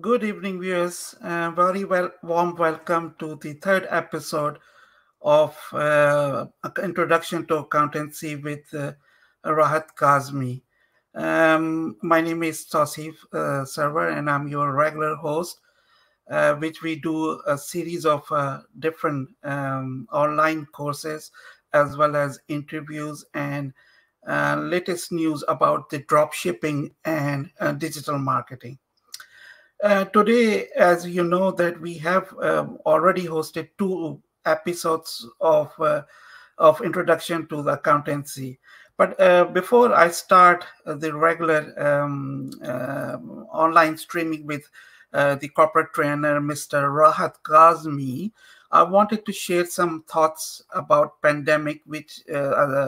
Good evening, viewers. Uh, very well, warm welcome to the third episode of uh, Introduction to Accountancy with uh, Rahat Kazmi. Um, my name is Tauseef uh, Sarwar, and I'm your regular host, uh, which we do a series of uh, different um, online courses as well as interviews and latest news about the drop shipping and digital marketing. Uh, today, as you know, that we have um, already hosted two episodes of uh, of introduction to the accountancy. But uh, before I start the regular um, uh, online streaming with uh, the corporate trainer, Mr. Rahat Kazmi, I wanted to share some thoughts about pandemic, which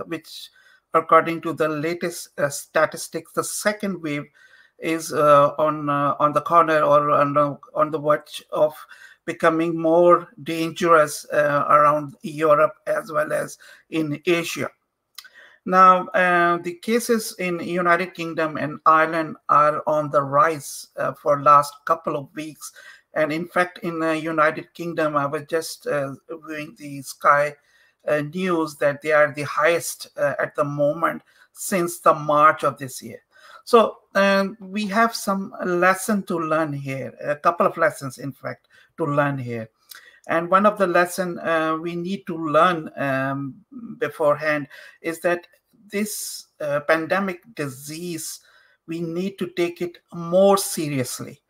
which according to the latest statistics, the second wave is uh, on uh, on the corner or on the, on the watch of becoming more dangerous uh, around Europe as well as in Asia. Now, uh, the cases in United Kingdom and Ireland are on the rise uh, for last couple of weeks. And in fact, in the United Kingdom, I was just viewing the Sky news that they are the highest at the moment since the March of this year. So um, we have some lesson to learn here, a couple of lessons, in fact, to learn here. And one of the lesson uh, we need to learn um, beforehand is that this uh, pandemic disease, we need to take it more seriously.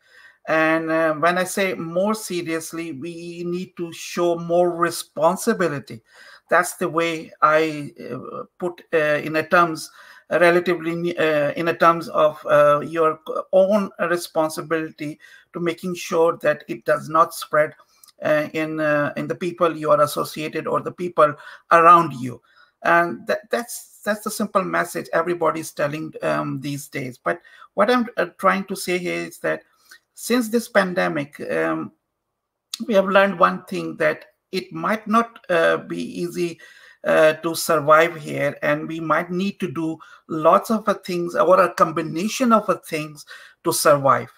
And uh, when I say more seriously, we need to show more responsibility. That's the way I uh, put uh, in a terms relatively uh, in terms of uh, your own responsibility to making sure that it does not spread uh, in uh, in the people you are associated or the people around you. And that, that's that's the simple message everybody's telling um, these days. But what i'm uh, trying to say here is that since this pandemic um, we have learned one thing that it might not uh, be easy uh, to survive here and we might need to do lots of things or a combination of things to survive.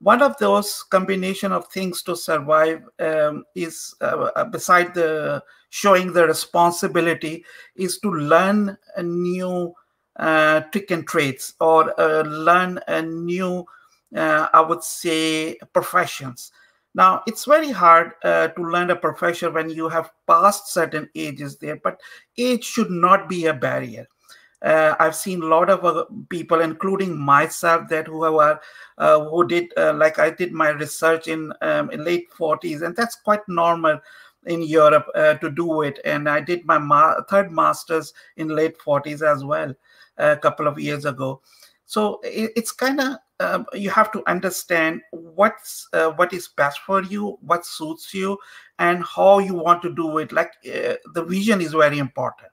One of those combination of things to survive um, is uh, uh, beside the showing the responsibility is to learn a new uh, trick and trades or uh, learn a new uh, i would say professions now, it's very hard uh, to learn a profession when you have passed certain ages there, but age should not be a barrier. Uh, I've seen a lot of uh, people, including myself, that who are uh, who did uh, like I did my research in, um, in late 40s, and that's quite normal in Europe uh, to do it. And I did my ma third master's in late 40s as well a couple of years ago. So it, it's kind of uh, you have to understand what's uh, what is best for you, what suits you, and how you want to do it. Like uh, the vision is very important.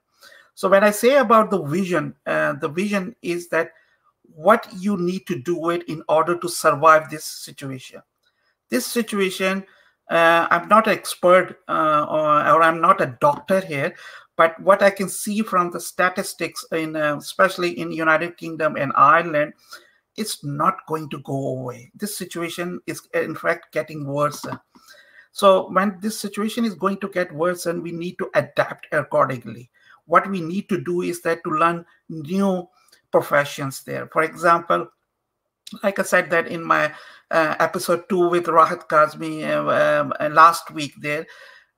So when I say about the vision, uh, the vision is that what you need to do it in order to survive this situation. This situation, uh, I'm not an expert uh, or, or, I'm not a doctor here, but what I can see from the statistics in, uh, especially in United Kingdom and Ireland, it's not going to go away. This situation is in fact getting worse. So when this situation is going to get worse, and we need to adapt accordingly. What we need to do is that to learn new professions there. For example, like I said that in my uh, episode two with Rahat Kazmi uh, um, last week there,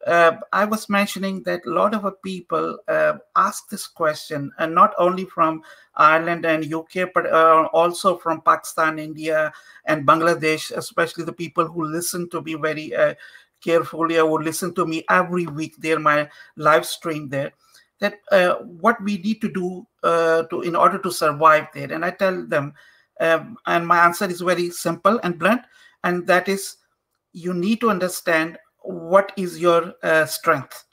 uh, I was mentioning that a lot of people uh, ask this question, and not only from Ireland and UK, but uh, also from Pakistan, India, and Bangladesh, especially the people who listen to me very uh, carefully or would listen to me every week there, my live stream there. That uh, what we need to do uh, to in order to survive there, and I tell them, um, and my answer is very simple and blunt, and that is, you need to understand what is your uh, strength.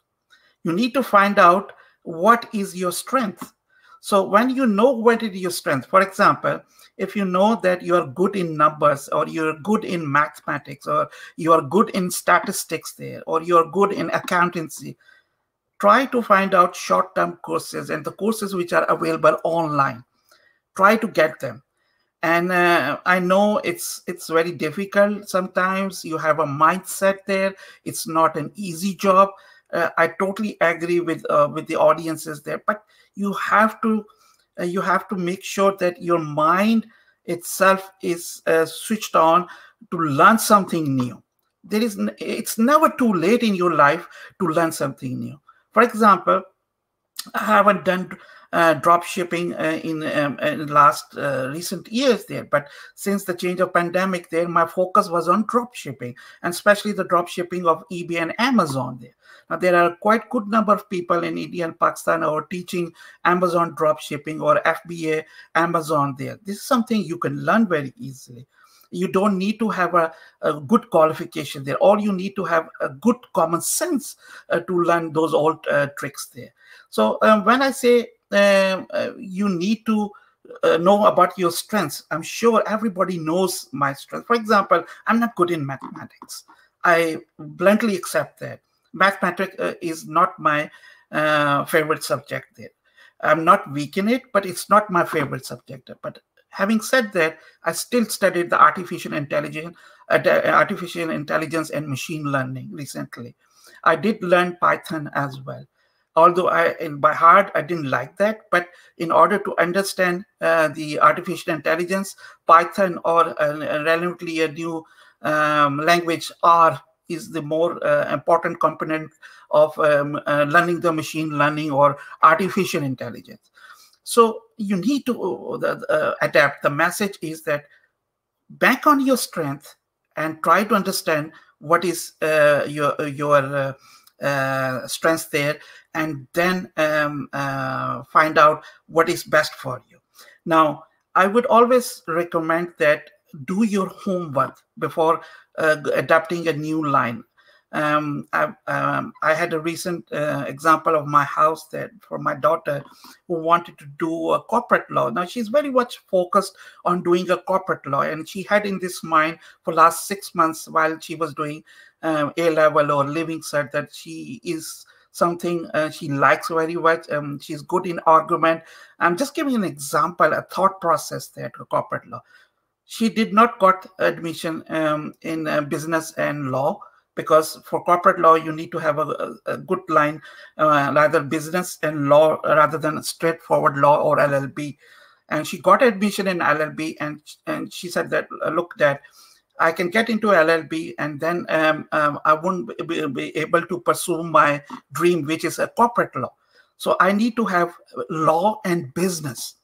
You need to find out what is your strength. So when you know what is your strength, for example, if you know that you are good in numbers or you're good in mathematics or you are good in statistics there or you're good in accountancy, try to find out short-term courses and the courses which are available online. Try to get them and uh, i know it's it's very difficult sometimes. You have a mindset there. It's not an easy job. Uh, i totally agree with uh, with the audiences there. But you have to uh, you have to make sure that your mind itself is uh, switched on to learn something new. There is it's never too late in your life to learn something new. For example i haven't done uh, drop shipping uh, in, um, in last uh, recent years there. But since the change of pandemic there my focus was on drop shipping and especially the drop shipping of ebay and amazon there. Now there are quite good number of people in india and pakistan who are teaching amazon drop shipping or fba amazon there. This is something you can learn very easily. You don't need to have a, a, good qualification there. All you need to have a good common sense uh, to learn those old uh, tricks there. So um, when i say uh, you need to uh, know about your strengths. I'm sure everybody knows my strengths. For example, I'm not good in mathematics. I bluntly accept that. Mathematics uh, is not my uh, favorite subject there. I'm not weak in it, but it's not my favorite subject. But having said that, I still studied the artificial intelligence, uh, artificial intelligence and machine learning recently. I did learn Python as well although I, in by heart, I didn't like that. But in order to understand uh, the artificial intelligence, Python or a, relatively a new um, language R is the more uh, important component of um, uh, learning the machine learning or artificial intelligence. So you need to uh, adapt. The message is that back on your strength and try to understand what is uh, your your uh, uh, strengths there and then um, uh, find out what is best for you. Now, I would always recommend that do your homework before uh, adapting a new line. Um, I, um, I, had a recent uh, example of my house that for my daughter who wanted to do a corporate law. Now she's very much focused on doing a corporate law, and she had in this mind for last six months while she was doing um, A level or Leaving Cert that she is something uh, she likes very much. Um, she's good in argument. I'm just giving an example, a thought process there to corporate law. She did not got admission um, in uh, business and law because for corporate law you need to have a, a good line, uh, rather business and law rather than straightforward law or LLB. And she got admission in LLB, and and she said that uh, look that I can get into LLB and then um, um, I won't be, be, able to pursue my dream, which is a corporate law. So I need to have law and business.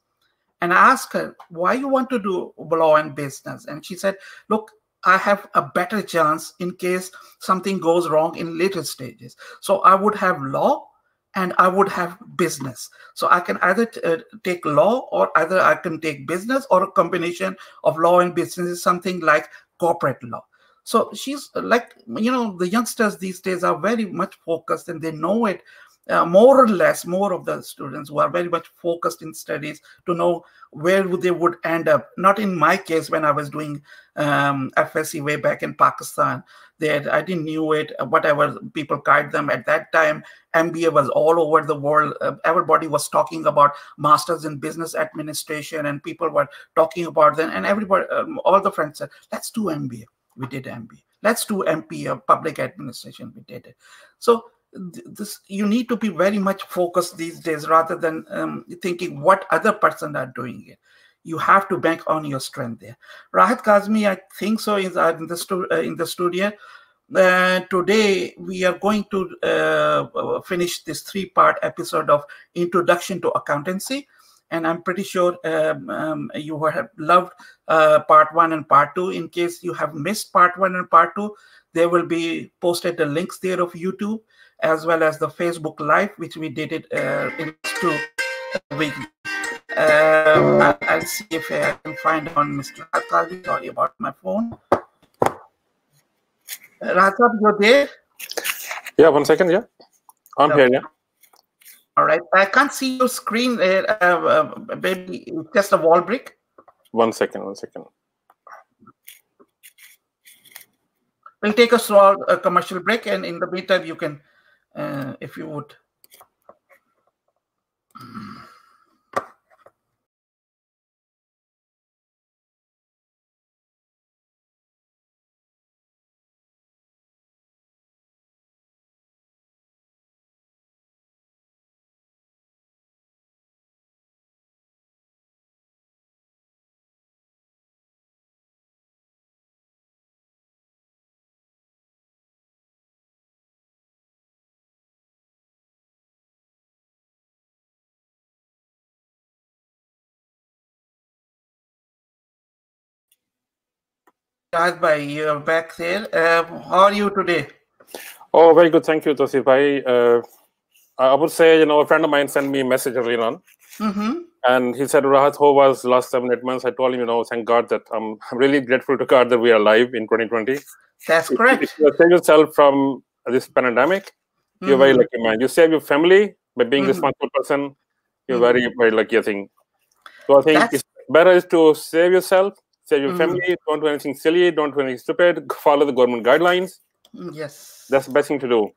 And I asked her, why you want to do law and business? And she said, look, I have a better chance in case something goes wrong in later stages. So I would have law and I would have business. So I can either uh, take law or either I can take business or a combination of law and business is something like corporate law. So she's like, you know, the youngsters these days are very much focused and they know it uh, more or less, more of the students who are very much focused in studies to know where they would end up. Not in my case when I was doing um, FSC way back in Pakistan, that I didn't knew it, whatever people guide them at that time. MBA was all over the world. Uh, everybody was talking about masters in business administration, and people were talking about them. And everybody, um, all the friends said, "Let's do MBA." We did MBA. Let's do MP, uh, public administration. We did it. So this you need to be very much focused these days rather than um, thinking what other person are doing it. You have to bank on your strength there. Rahat kazmi i think so is uh, in the, stu- uh, in the studio. Uh, today we are going to uh, finish this three part episode of introduction to accountancy. And i'm pretty sure um, um, you have loved uh, part one and part two. In case you have missed part one and part two there will be posted the links there of youtube as well as the Facebook Live, which we did it uh, in two weeks. Uh, I'll see if I can find on Mr. Rathab. Sorry about my phone. Rathab, you're there? Yeah, one second. Yeah, I'm okay. here. Yeah. All right. I can't see your screen. Uh, uh, maybe just a wall brick. One second. One second. We'll take a small uh, commercial break, and in the meantime, you can uh, if you would. Rahat Bhai, you're back there. Uh, how are you today? Oh, very good. Thank you, Tauseef Bhai. Uh, I would say, you know, a friend of mine sent me a message earlier on. Mm-hmm. And he said, Rahat, how was last seven, eight months? I told him, you know, thank God that I'm, I'm really grateful to God that we are alive in 2020. That's correct. If, you save yourself from this pandemic, mm-hmm. you're very lucky, man. You save your family by being mm-hmm. a responsible person. You're very, Mm-hmm. very lucky, I think. So I think That's- it's better is to save yourself, save your Mhm. family, don't do anything silly, don't do anything stupid, follow the government guidelines. Yes. That's the best thing to do.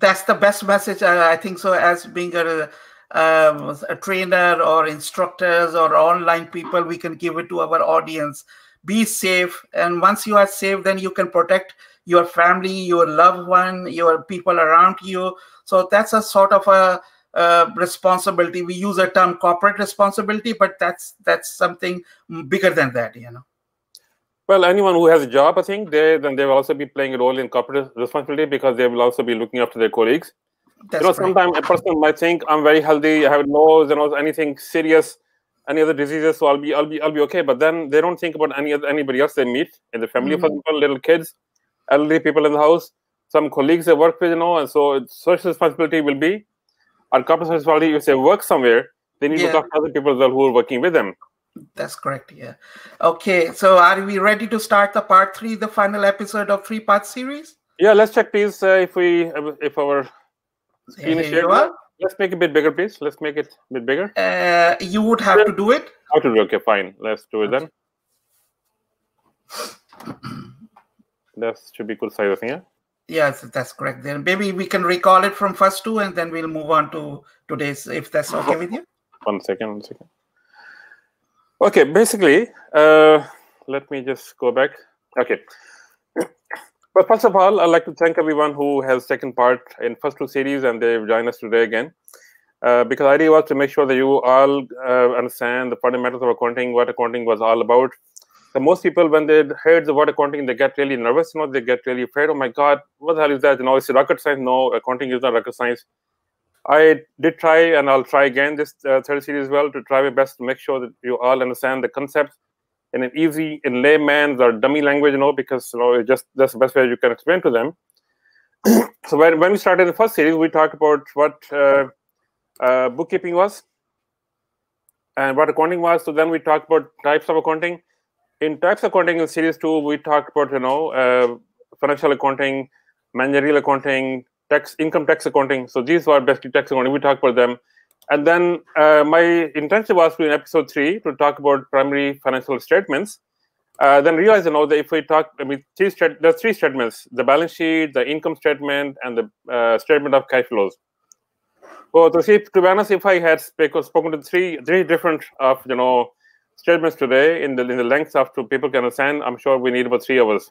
that's the best message uh, i think so as being a, um, a trainer or instructors or online people we can give it to our audience be safe and once you are safe then you can protect your family your loved one your people around you so that's a sort of a uh, responsibility we use a term corporate responsibility but that's that's something bigger than that you know Well, anyone who has a job, I think, they then they will also be playing a role in corporate responsibility because they will also be looking after their colleagues. that's you know, right. sometimes a person might think I'm very healthy, I have no, you know, anything serious, any other diseases, so I'll be, I'll be, I'll be okay. But then they don't think about any other anybody else they meet in the family, for Mhm. example, little kids, elderly people in the house, some colleagues they work with, you know, and so social responsibility will be, or corporate responsibility. If they work somewhere, they need to Yeah. look after other people as well who are working with them. That's correct. Yeah. Okay. So are we ready to start the part three, the final episode of three part series? Yeah, let's check, please, uh, if we, if our screen is shared. Let's make it a bit bigger, please. Let's make it a bit bigger. Uh, you would have to do it. How to do? Okay, fine. Let's do it then. That should be good size, I think. Yeah. Yes, that's correct. Then maybe we can recall it from first two, and then we'll move on to today's, if that's okay with you. One second. One second. Okay. Basically, uh, let me just go back. Okay. But first of all, I'd like to thank everyone who has taken part in first two series and they've joined us today again. Uh, because idea was to make sure that you all uh, understand the fundamentals of accounting, what accounting was all about. Most people, when they hear the word accounting, they get really nervous. You know, they get really afraid. Oh my God, what the hell is that? You know, it's rocket science. No, accounting is not rocket science. I did try, and I'll try again this uh, third series as well to try my best to make sure that you all understand the concepts in an easy, in layman's or dummy language. You know, because you know, it just that's the best way you can explain to them. so when when we started the first series, we talked about what uh, uh, bookkeeping was and what accounting was. So then we talked about types of accounting. In of accounting in series two, we talked about you know uh, financial accounting, managerial accounting, tax income tax accounting. So these were basically tax accounting. We talked about them. And then uh, my intention was to in episode three to talk about primary financial statements. Uh, then realize you know that if we talk, I mean, three there's three statements: the balance sheet, the income statement, and the uh, statement of cash flows. So to see, to be honest, if I had spoken to three three different of you know statements today in the in the length of to people can understand, I'm sure we need about three hours.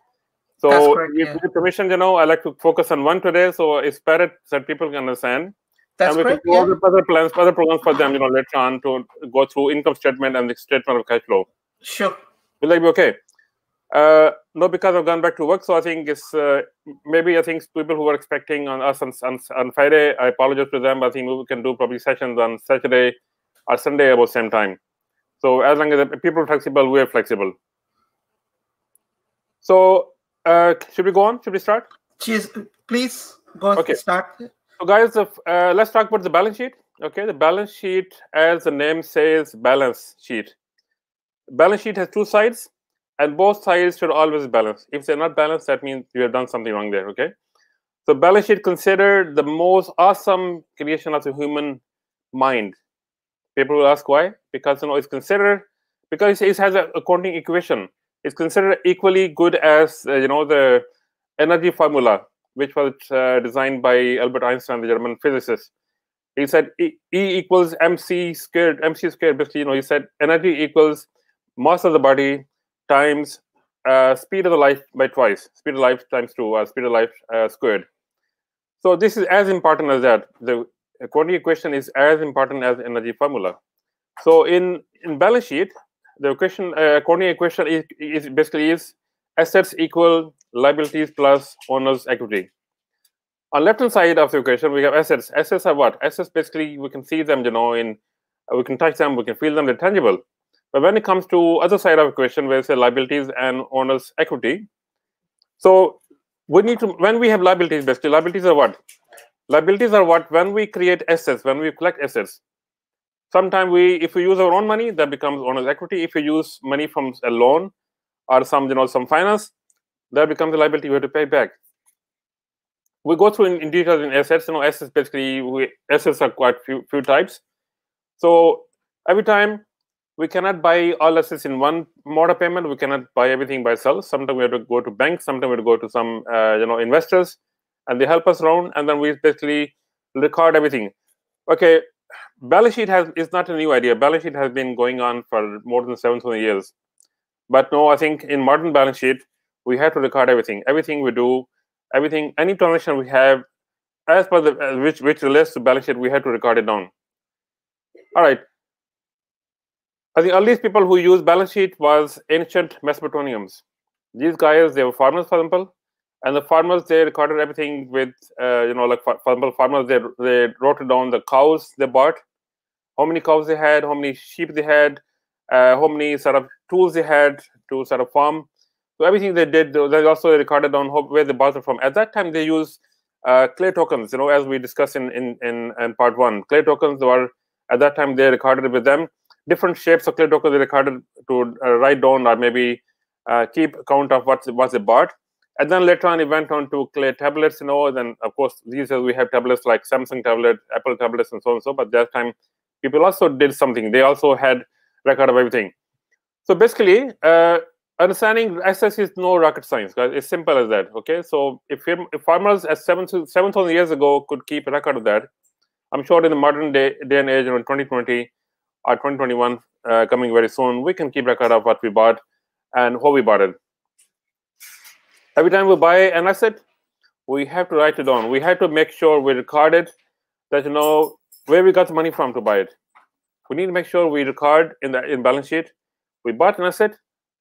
So correct, with, yeah. permission, you know, I like to focus on one today, so it's better that people can understand. That's and we correct. can do Yeah. other, plans, other programs for them, you know, later on to go through income statement and the statement of cash flow. Sure. Will that be okay? Uh, no, because I've gone back to work, so I think it's uh, maybe I think people who were expecting on us on, on, on Friday. I apologize to them. I think we can do probably sessions on Saturday or Sunday about the same time. So as long as the people are flexible, we're flexible. So uh, should we go on? Should we start? Cheers. Please go Okay. start. So, guys, uh, let's talk about the balance sheet. Okay, the balance sheet, as the name says, balance sheet. Balance sheet has two sides, and both sides should always balance. If they're not balanced, that means you have done something wrong there. Okay, so balance sheet considered the most awesome creation of the human mind. People will ask why? Because you know it's considered because it has an accounting equation. It's considered equally good as uh, you know the energy formula which was uh, designed by Albert Einstein, the German physicist. He said E, e equals mc squared. mc squared, basically, you know, he said energy equals mass of the body times uh, speed of the light by twice. Speed of light times two, or speed of light uh, squared. So this is as important as that. The accounting equation is as important as energy formula. So in in balance sheet, the equation uh, quantity equation is, is basically is assets equal liabilities plus owner's equity. On left hand side of the equation, we have assets. Assets are what? Assets basically we can see them, you know, in we can touch them, we can feel them, they're tangible. But when it comes to other side of the equation, where say liabilities and owner's equity, so we need to when we have liabilities, basically liabilities are what? Liabilities are what when we create assets, when we collect assets. Sometimes we, if we use our own money, that becomes owner's equity. If we use money from a loan or some, you know, some finance, that becomes a liability we have to pay back. We go through in, in detail in assets. You know, assets basically we, assets are quite few few types. So every time we cannot buy all assets in one mode of payment. We cannot buy everything by ourselves. Sometimes we have to go to banks. Sometimes we have to go to some uh, you know investors, and they help us around. And then we basically record everything. Okay, balance sheet has is not a new idea. Balance sheet has been going on for more than seven thousand years. But no, I think in modern balance sheet we have to record everything. Everything we do, everything, any transaction we have, as per the which which relates to balance sheet, we have to record it down. All right. I think earliest people who used balance sheet was ancient Mesopotamians. These guys, they were farmers, for example, and the farmers they recorded everything with, uh, you know, like for, example, farmers they they wrote down the cows they bought, how many cows they had, how many sheep they had, uh, how many sort of tools they had to sort of farm. So everything they did, they also recorded down where they bought it from. At that time, they used uh, clay tokens. You know, as we discussed in in in, in part one, clay tokens were at that time they recorded with them different shapes of clay tokens they recorded to uh, write down or maybe uh, keep count of what was they bought. And then later on, it went on to clay tablets, you know. and of course, these days we have tablets like Samsung tablet, Apple tablets, and so on and so. But that time, people also did something. They also had record of everything. So basically, uh, understanding assets is no rocket science, guys. It's simple as that. Okay, so if, if farmers as seven seven thousand years ago could keep a record of that, I'm sure in the modern day day and age, in 2020 or 2021 uh, coming very soon, we can keep record of what we bought and how we bought it. Every time we buy an asset, we have to write it down. We have to make sure we record it, that you know where we got the money from to buy it. We need to make sure we record in the in balance sheet. We bought an asset.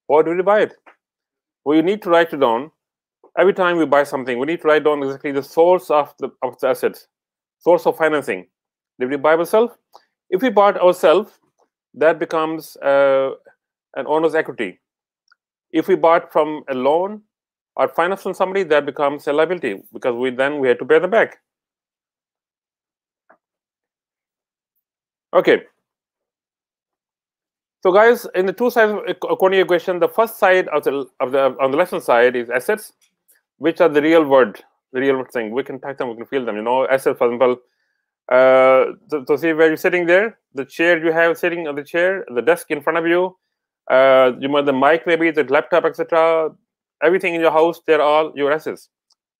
Why did we buy it? We need to write it down. Every time we buy something, we need to write down exactly the source of the of the asset, source of financing. Did we buy ourselves? If we bought ourselves, that becomes uh, an owner's equity. If we bought from a loan, or finance from somebody, that becomes a liability because we then we have to pay them back. Okay. So guys, in the two sides of a equation, the first side of the of the on the left hand side is assets, which are the real world, the real world thing. We can touch them, we can feel them. You know, assets, for example. Uh, so see where you're sitting there, the chair you have sitting on the chair, the desk in front of you, uh, you know, the mic maybe, the laptop, etc everything in your house, they're all your assets.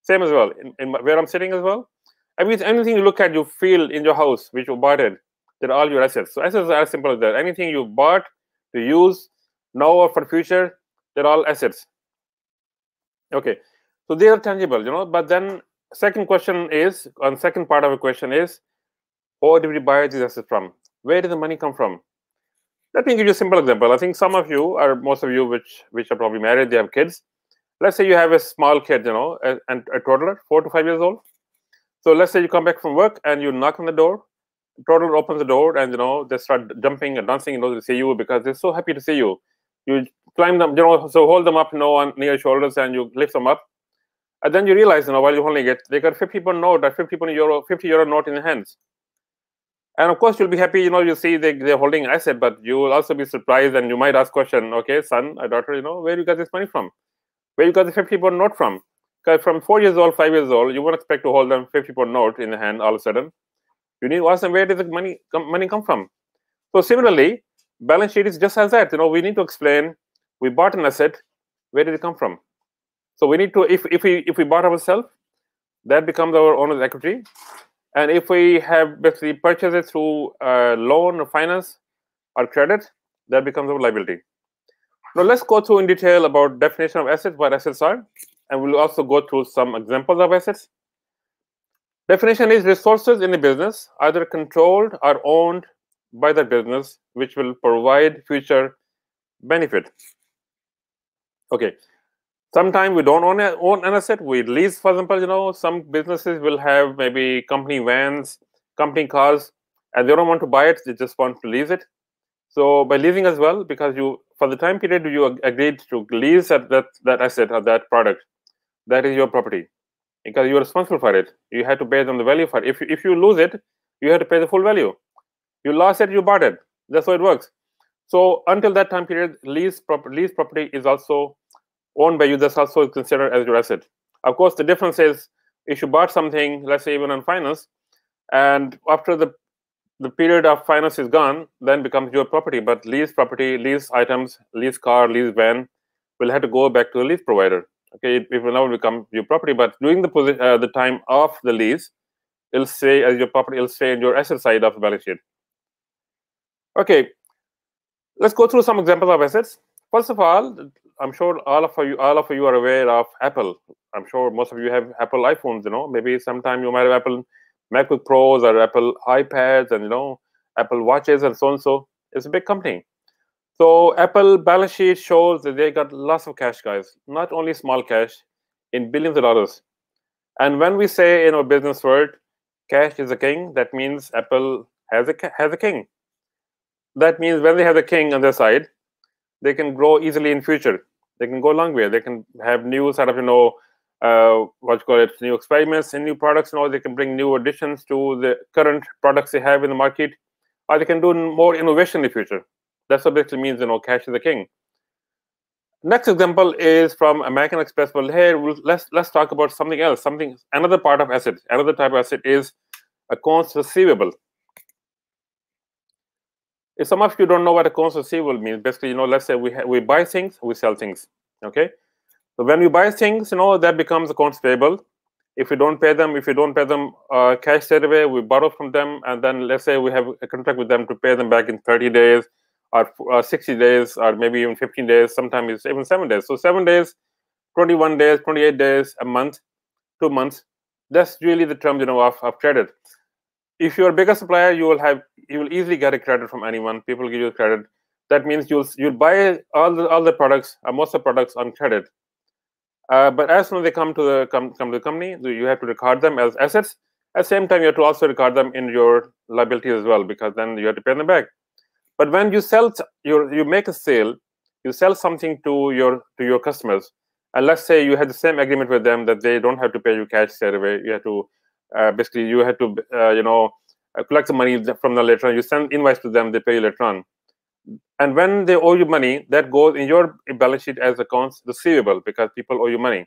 Same as well, in, in where I'm sitting as well. Everything, anything you look at, you feel in your house, which you bought it, they're all your assets. So assets are as simple as that. Anything you bought to use now or for future, they're all assets. Okay, so they are tangible, you know. But then second question is, on second part of the question is, where did we buy these assets from? Where did the money come from? Let me give you a simple example. I think some of you, or most of you, which which are probably married, they have kids let's say you have a small kid, you know, and a, a toddler, four to five years old. So let's say you come back from work and you knock on the door. The toddler opens the door and you know they start jumping and dancing, you know, to see you because they're so happy to see you. You climb them, you know, so hold them up, you know, on near your shoulders and you lift them up. And then you realize, you know, while you're holding it, they got 50 pound note or 50 pound euro, 50 euro note in their hands. And of course, you'll be happy, you know, you see they, they're holding an asset, but you will also be surprised and you might ask question, okay, son daughter, you know, where you got this money from? Where you got the 50 pound note from. Because from four years old, five years old, you won't expect to hold them 50 pound note in the hand all of a sudden. You need to ask them where did the money come, money come from. So similarly, balance sheet is just as that. You know, we need to explain we bought an asset, where did it come from? So we need to if if we if we bought ourselves, that becomes our owner's equity. And if we have basically purchased it through uh, loan or finance or credit, that becomes our liability. Now let's go through in detail about definition of assets, what assets are, and we'll also go through some examples of assets. Definition is resources in a business, either controlled or owned by the business, which will provide future benefit. Okay. Sometimes we don't own, a, own an asset, we lease, for example, you know, some businesses will have maybe company vans, company cars, and they don't want to buy it, they just want to lease it. So by leasing as well, because you for the time period you agreed to lease that that, that asset or that product, that is your property, because you are responsible for it. You had to pay them the value for it. If if you lose it, you have to pay the full value. You lost it, you bought it. That's how it works. So until that time period, lease property lease property is also owned by you. That's also considered as your asset. Of course, the difference is if you bought something, let's say even on finance, and after the the period of finance is gone, then becomes your property. But lease property, lease items, lease car, lease van will have to go back to the lease provider. Okay, it, it will now become your property. But during the uh, the time of the lease, it'll stay as your property. It'll stay in your asset side of the balance sheet. Okay, let's go through some examples of assets. First of all, I'm sure all of you all of you are aware of Apple. I'm sure most of you have Apple iPhones. You know, maybe sometime you might have Apple MacBook Pros or Apple iPads and you know Apple watches and so on. So it's a big company. So Apple balance sheet shows that they got lots of cash, guys. Not only small cash, in billions of dollars. And when we say in our business world, cash is a king, that means Apple has a has a king. That means when they have a king on their side, they can grow easily in future. They can go long way. They can have new sort of you know uh, what you call it, new experiments and new products, and all they can bring new additions to the current products they have in the market, or they can do more innovation in the future. That's what basically means, you know, cash is the king. Next example is from American Express. Well, here let's let's talk about something else. Something another part of asset. Another type of asset is accounts receivable. If some of you don't know what accounts receivable means, basically, you know, let's say we we buy things, we sell things. Okay, so when you buy things, you know, that becomes accounts payable. If we don't pay them, if we don't pay them uh, cash straight away, we borrow from them, and then let's say we have a contract with them to pay them back in 30 days, or uh, 60 days, or maybe even 15 days. Sometimes it's even seven days. So seven days, 21 days, 28 days, a month, two months. That's really the term, you know, of, of credit. If you're a bigger supplier, you will have you will easily get a credit from anyone. People give you credit. That means you'll you'll buy all the all the products, uh, most of the products on credit uh, but as soon as they come to the come, come to the company, you have to record them as assets. At the same time, you have to also record them in your liabilities as well, because then you have to pay them back. But when you sell, your you make a sale, you sell something to your to your customers, and let's say you had the same agreement with them that they don't have to pay you cash straight away. You have to uh, basically you have to uh, you know uh, collect the money from them later on. You send invoice to them, they pay you later on and when they owe you money, that goes in your balance sheet as accounts receivable because people owe you money.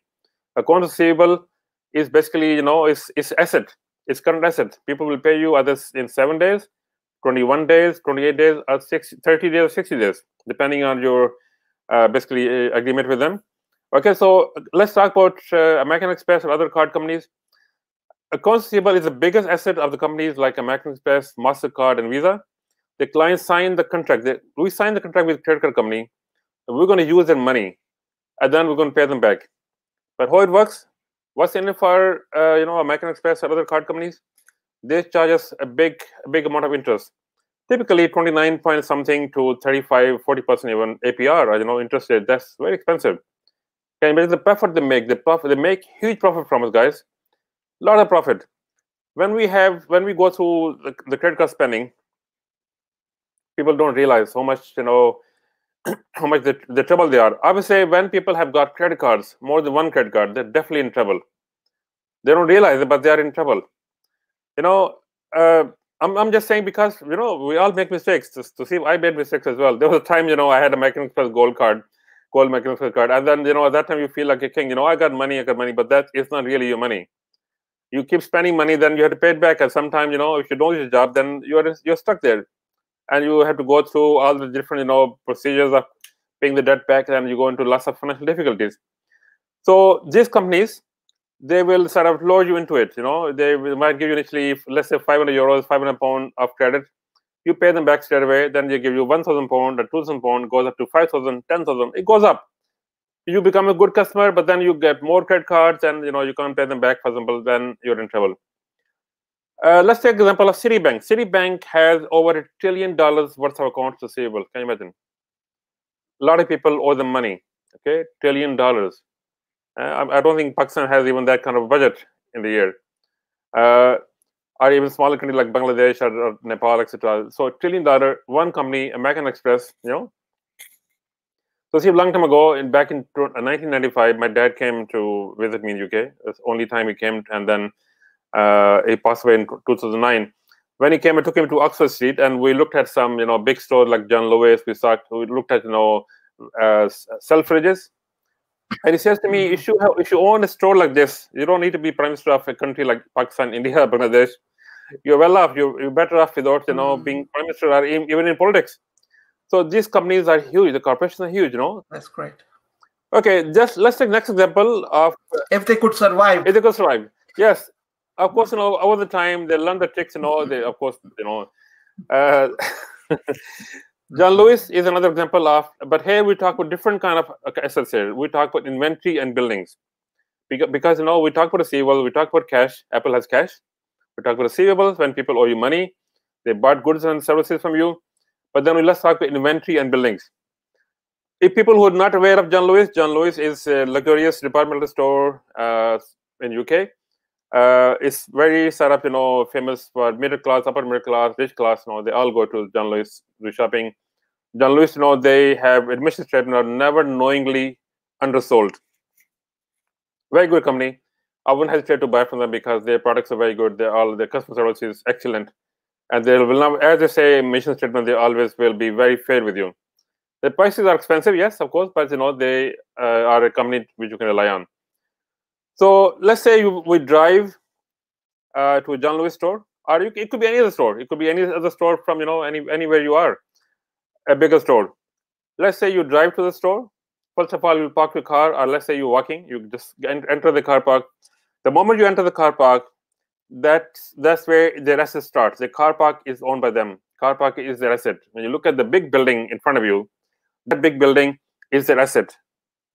Accounts receivable is basically, you know, is is asset. It's current asset. People will pay you others in seven days, 21 days, 28 days, or six, 30 days, 60 days, depending on your uh, basically uh, agreement with them. Okay, so let's talk about uh, American Express or other card companies. Accounts receivable is the biggest asset of the companies like American Express, MasterCard, and Visa the client signed the contract. We signed the contract with credit card company. We're going to use their money, and then we're going to pay them back. But how it works? What's in it for uh, you know American Express or other card companies? They charge us a big, a big amount of interest. Typically, 29 point something to 35, 40 percent even APR, you know, interest rate. That's very expensive. Can you but the profit they make, the profit they make huge profit from us, guys. A lot of profit. When we have, when we go through the, the credit card spending, people don't realize how much you know how much the, the trouble they are. I would say when people have got credit cards, more than one credit card, they're definitely in trouble. They don't realize it, but they are in trouble. You know, uh, I'm, I'm just saying because, you know, we all make mistakes. To, to see, I made mistakes as well. There was a time, you know, I had a American Express gold card, gold American Express card. And then, you know, at that time you feel like a king. You know, I got money, I got money, but that is not really your money. You keep spending money, then you have to pay it back. And sometimes, you know, if you don't do your job, then you're, you're stuck there and you have to go through all the different you know procedures of paying the debt back and you go into lots of financial difficulties. So these companies they will sort of lure you into it you know. They might give you initially let's say 500 euros 500 pound of credit. You pay them back straight away then they give you 1000 pound or 2000 pound goes up to 5000 10000 it goes up. You become a good customer but then you get more credit cards and you know you can't pay them back for example then you're in trouble uh, let's take example of Citibank. Citibank has over a trillion dollars worth of accounts receivable. Can you imagine? A lot of people owe them money. Okay, trillion dollars. Uh, I, don't think Pakistan has even that kind of budget in the year. Uh, or even smaller countries like Bangladesh or, or Nepal, etc. So trillion dollar, one company, American Express, you know. So see, a long time ago, in back in 1995, my dad came to visit me in UK. It's only time he came, and then uh, he passed away in 2009. When he came, I took him to Oxford Street, and we looked at some, you know, big stores like John Lewis. We saw, we looked at, you know, uh, Selfridges, and he says to me, if you have, if you own a store like this, you don't need to be prime minister of a country like Pakistan, India, Bangladesh. You're well off. You're, you're better off without, you know, mm. being prime minister or even in politics. So these companies are huge. The corporations are huge, you know. That's great. Okay, just let's take next example of if they could survive. If they could survive, yes. Of course, you know, over the time they learn the tricks, and all. They, of course, you know. Uh, John Lewis is another example of, but here we talk about different kind of assets here. We talk about inventory and buildings. Because, because you know, we talk about receivable, we talk about cash. Apple has cash. We talk about receivables when people owe you money. They bought goods and services from you. But then we let's talk about inventory and buildings. If people who are not aware of John Lewis, John Lewis is a luxurious departmental store uh, in UK. Uh, it's very set up, you know, famous for middle class, upper middle class, rich class. You know, they all go to John Lewis do shopping. John Lewis, you know, they have admission statement are never knowingly undersold. Very good company. I wouldn't hesitate to buy from them because their products are very good. They're all their customer service is excellent, and they will not, as they say, mission statement. They always will be very fair with you. The prices are expensive, yes, of course, but you know they uh, are a company which you can rely on. So let's say you, we drive uh, to a John Lewis store, or you, it could be any other store. It could be any other store from you know any anywhere you are, a bigger store. Let's say you drive to the store. First of all, you park your car, or let's say you're walking. You just enter the car park. The moment you enter the car park, that's that's where the asset starts. The car park is owned by them. Car park is their asset. When you look at the big building in front of you, that big building is their asset.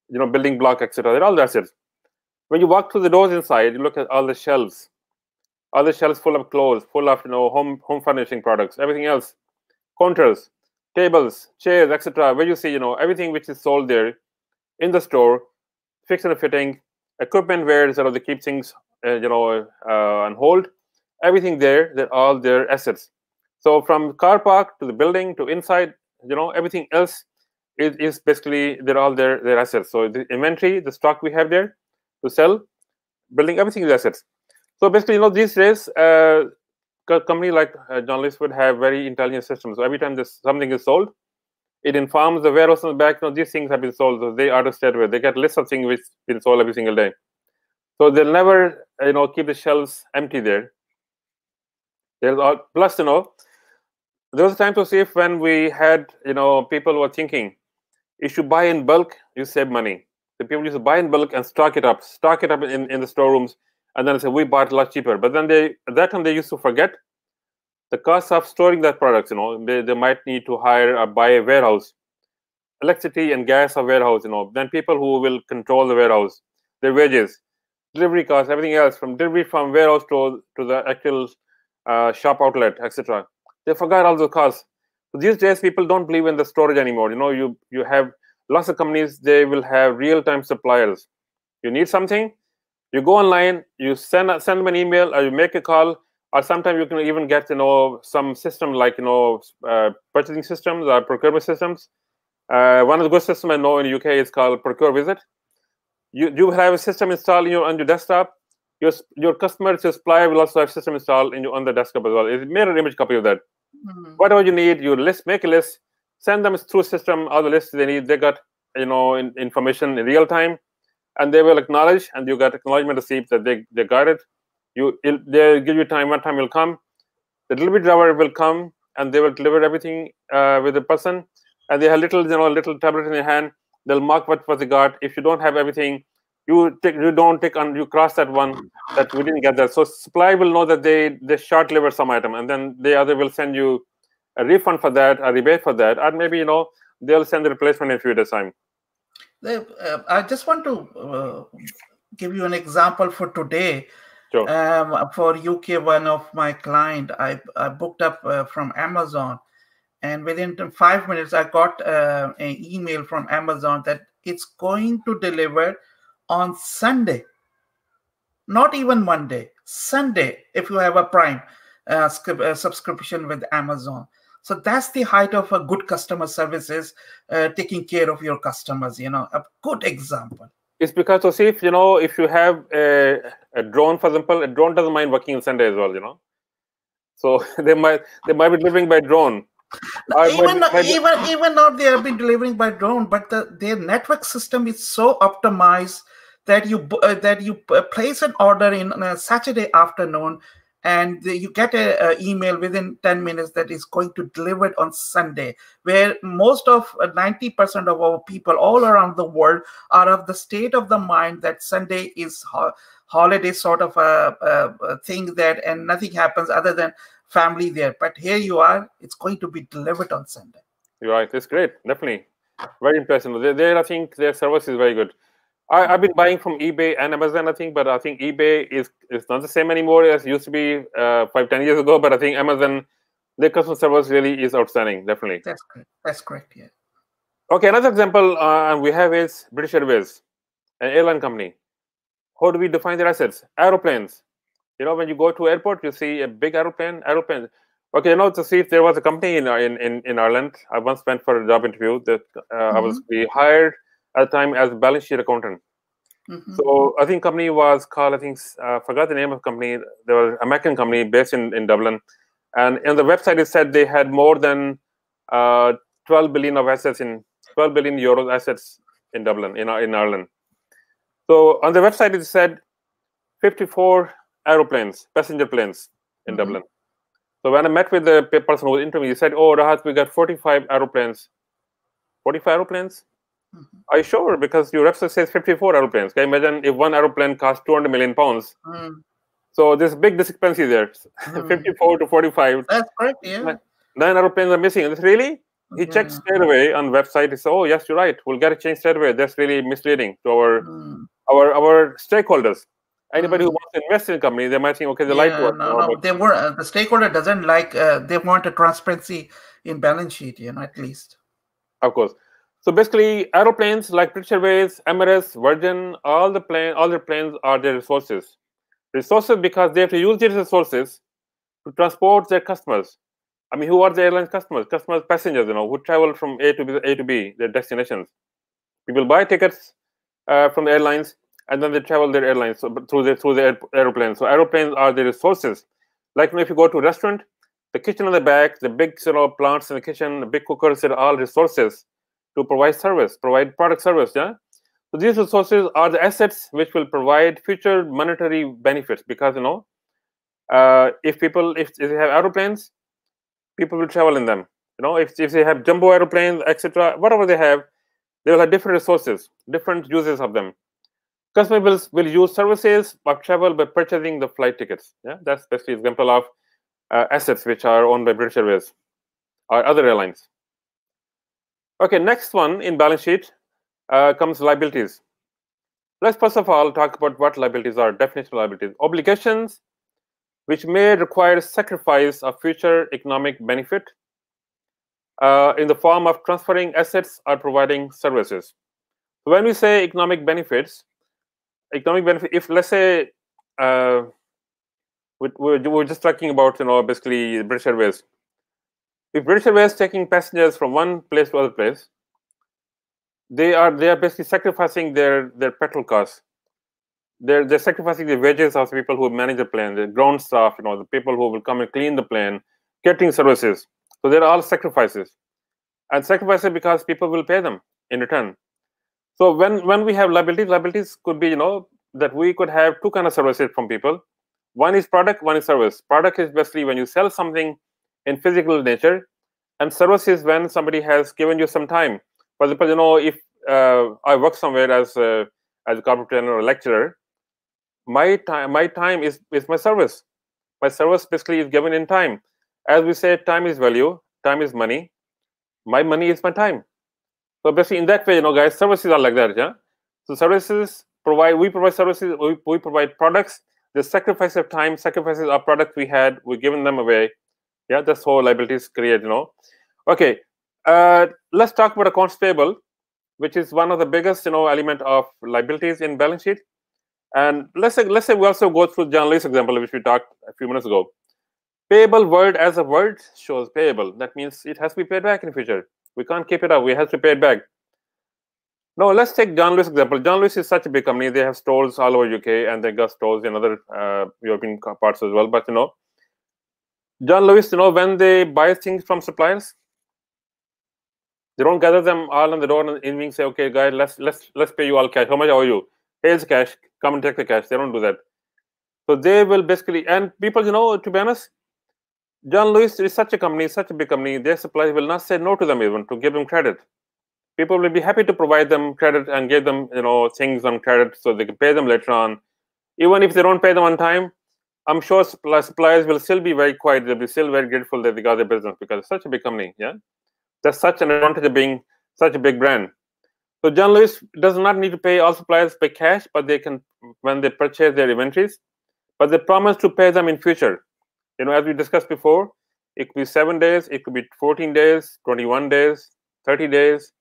You know, building block, etc. They're all the assets when you walk through the doors inside, you look at all the shelves, all the shelves full of clothes, full of you know home home furnishing products, everything else, counters, tables, chairs, etc. Where you see you know everything which is sold there in the store, fixed and fitting, equipment where sort of they keep things uh, you know uh, on hold, everything there, they're all their assets. So from car park to the building to inside, you know everything else is, is basically they're all their their assets. So the inventory, the stock we have there to sell, building everything is assets. So basically, you know, these days, uh, company like uh, Lewis would have very intelligent systems. So every time this something is sold, it informs the warehouse in the back. You know, these things have been sold. So they are the away. They get lists of things which been sold every single day. So they'll never, you know, keep the shelves empty there. There's all plus, you know, there was a time to see if when we had, you know, people were thinking, if you buy in bulk, you save money. The people used to buy in bulk and stock it up, stock it up in, in the storerooms, and then say we bought a lot cheaper. But then they at that time they used to forget the cost of storing that products. You know, they, they might need to hire or buy a warehouse, electricity and gas of warehouse. You know, then people who will control the warehouse, their wages, delivery costs, everything else from delivery from warehouse to to the actual uh, shop outlet, etc. They forgot all the costs. So these days, people don't believe in the storage anymore. You know, you you have lots of companies they will have real-time suppliers. You need something you go online you send send them an email or you make a call or sometimes you can even get you know some system like you know uh, purchasing systems or procurement systems. Uh, one of the good systems i know in the uk is called Procure Wizard. You you have a system installed in your, on your desktop. Your your customer your supplier will also have system installed in your, on the desktop as well. It's mirror image copy of that. Mm-hmm. whatever you need you list make a list send them through system all the lists they need. They got you know in, information in real time, and they will acknowledge, and you got acknowledgement receipt that they they got it. You they give you time. One time will come. The delivery driver will come and they will deliver everything uh, with the person, and they have little you know little tablet in their hand. They'll mark what was they got. If you don't have everything, you take you don't take on you cross that one that we didn't get that. So supply will know that they they short deliver some item, and then the other will send you a refund for that, a rebate for that, or maybe you know they'll send the replacement in a few days time. I just want to uh, give you an example for today. Sure. Um, for UK, one of my client, I, I booked up uh, from Amazon, and within five minutes, I got uh, an email from Amazon that it's going to deliver on Sunday, not even Monday, Sunday if you have a Prime uh, uh, subscription with Amazon. So that's the height of a good customer services, uh, taking care of your customers. You know, a good example. It's because to see if you know if you have a, a drone, for example, a drone doesn't mind working on Sunday as well. You know, so they might they might be delivering by drone. even not, even even not they have been delivering by drone, but the, their network system is so optimized that you uh, that you uh, place an order in on a Saturday afternoon and you get a, a, email within 10 minutes that is going to deliver it on sunday where most of 90% uh, of our people all around the world are of the state of the mind that sunday is ho- holiday sort of a, a, a, thing that and nothing happens other than family there. But here you are it's going to be delivered on sunday. You're right it's great definitely. Very impressive. There, there i think their service is very good I, have been buying from eBay and Amazon, I think, but I think eBay is is not the same anymore as used to be uh, five, ten years ago. But I think Amazon, their customer service really is outstanding, definitely. That's correct. That's correct. Yeah. Okay, another example uh, we have is British Airways, an airline company. How do we define their assets? Aeroplanes. You know, when you go to airport, you see a big aeroplane. Aeroplane. Okay, you know, to see if there was a company in in in, in Ireland. I once went for a job interview that uh, mm -hmm. I was we mm-hmm. hired at the time as a balance sheet accountant. Mm-hmm. So I think company was called I think uh, forgot the name of the company. There was a American company based in, in Dublin, and in the website it said they had more than uh, 12 billion of assets in 12 billion euros assets in Dublin in in Ireland. So on the website it said 54 aeroplanes, passenger planes in mm-hmm. Dublin. So when I met with the person who was interviewing, he said, "Oh, Rahat, we got 45 aeroplanes. 45 aeroplanes." Mm-hmm. Are you sure? Because your website says 54 aeroplanes. Can you imagine if one aeroplane costs 200 million pounds? Mm. So there's big discrepancy there. Mm. 54 to 45. That's correct, yeah. Nine aeroplanes are missing. This really? He mm. checked straight away on website. He said, "Oh, yes, you're right. We'll get a change straight away." That's really misleading to our mm. our our stakeholders. Anybody who mm. wants to invest in a company, they might think, "Okay, they yeah, like to No, no, they were uh, the stakeholder doesn't like. Uh, they want a transparency in balance sheet, you know, at least. Of course. So basically, aeroplanes like British Airways, Emirates, Virgin, all the plane, all their planes are their resources. Resources because they have to use these resources to transport their customers. I mean, who are the airline customers? Customers, passengers, you know, who travel from A to B, A to B, their destinations. People buy tickets uh, from the airlines, and then they travel their airlines so, through the through the aeroplanes. So aeroplanes are the resources. Like you know, if you go to a restaurant, the kitchen on the back, the big you know, plants in the kitchen, the big cookers, they're all resources to provide service, provide product service. Yeah. So these resources are the assets which will provide future monetary benefits because you know, uh, if people if, if they have aeroplanes, people will travel in them. You know, if, if they have jumbo aeroplanes, etc., whatever they have, they will have different resources, different uses of them. Customers will, will use services of travel by purchasing the flight tickets. Yeah, that's basically example of uh, assets which are owned by British Airways or other airlines. Okay, next one in balance sheet uh, comes liabilities. Let's first of all talk about what liabilities are, definition of liabilities. Obligations which may require sacrifice of future economic benefit uh, in the form of transferring assets or providing services. When we say economic benefits, economic benefit, if let's say uh, we, we're just talking about, you know, basically British Airways, if British Airways taking passengers from one place to other place, they are they are basically sacrificing their their petrol costs. They're they're sacrificing the wages of the people who manage the plane, the ground staff, you know, the people who will come and clean the plane, catering services. So they're all sacrifices, and sacrifices because people will pay them in return. So when when we have liabilities, liabilities could be you know that we could have two kind of services from people. One is product, one is service. Product is basically when you sell something in physical nature. And service is when somebody has given you some time for example you know if uh, i work somewhere as a, as a corporate trainer or lecturer my time my time is is my service. My service basically is given in time. As we say time is value time is money. My money is my time. So basically in that way you know guys services are like that yeah? So services provide we provide services we, we provide products. The sacrifice of time sacrifices of product we had we're giving them away yeah that's how liabilities create you know okay uh, let's talk about accounts payable which is one of the biggest you know element of liabilities in balance sheet And let's say let's say we also go through John Lewis example, which we talked a few minutes ago. Payable word as a word shows payable. That means it has to be paid back in future. We can't keep it up. We have to pay it back. No, let's take John Lewis example. John Lewis is such a big company. They have stores all over UK and they got stores in other uh, European parts as well. But you know, John Lewis, you know, when they buy things from suppliers, they don't gather them all on the door and evening say, "Okay, guys, let's let's let's pay you all cash. How much owe you? Here's cash. Come and take the cash." They don't do that. So they will basically and people, you know, to be honest, John Lewis is such a company, such a big company. Their suppliers will not say no to them even to give them credit people will be happy to provide them credit and give them you know things on credit so they can pay them later on even if they don't pay them on time i'm sure suppliers will still be very quiet. They'll be still very grateful that they got their business because it's such a big company yeah? That's such an advantage of being such a big brand. So john lewis does not need to pay all suppliers by cash but they can when they purchase their inventories. But they promise to pay them in future. You know as we discussed before it could be seven days it could be 14 days 21 days 30 days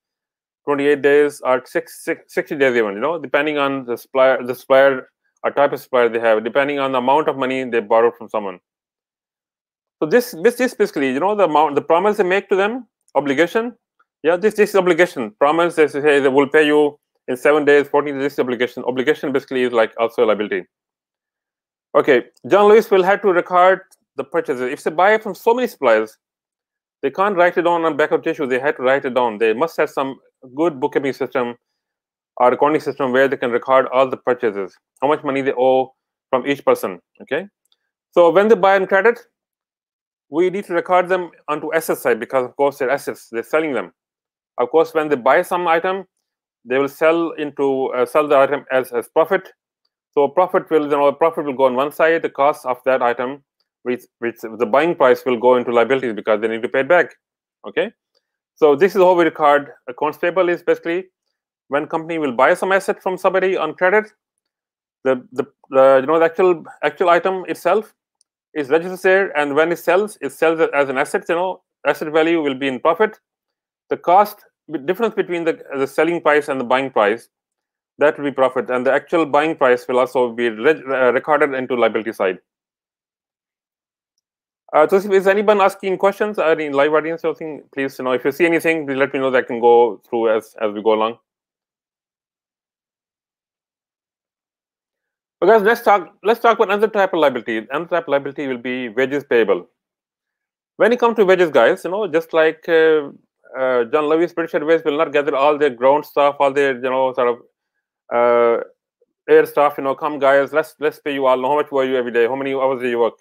28 days or six, six, 60 days even, you know, depending on the supplier, the supplier or type of supplier they have, depending on the amount of money they borrowed from someone. So this this is basically, you know, the amount the promise they make to them, obligation. Yeah, this this is obligation. Promise they say they will pay you in seven days, 14 days, this obligation. Obligation basically is like also a liability. Okay, John Lewis will have to record the purchases. If they buy from so many suppliers, they can't write it down on back of tissue. They had to write it down. They must have some good bookkeeping system or accounting system where they can record all the purchases, how much money they owe from each person. Okay. So when they buy on credit, we need to record them onto asset side because of course they're assets, they're selling them. Of course, when they buy some item, they will sell into uh, sell the item as, as profit. So profit will you know profit will go on one side, the cost of that item, which which the buying price will go into liabilities because they need to pay it back. Okay. So this is how we record accounts payable is basically when company will buy some asset from somebody on credit, the, the, the you know the actual actual item itself is registered and when it sells, it sells as an asset, you know, asset value will be in profit. The cost difference between the, the selling price and the buying price, that will be profit. And the actual buying price will also be uh, recorded into liability side. Uh, so is anyone asking questions or in live audience or something? Please, you know, if you see anything, please let me know that I can go through as as we go along. Because let's talk let's talk about another type of liability. Another type of liability will be wages payable. When it comes to wages, guys, you know, just like uh, uh, John Lewis, British Airways will not gather all their ground stuff, all their you know sort of uh, air stuff. You know, come guys, let's let's pay you all. How much were you every day? How many hours do you work?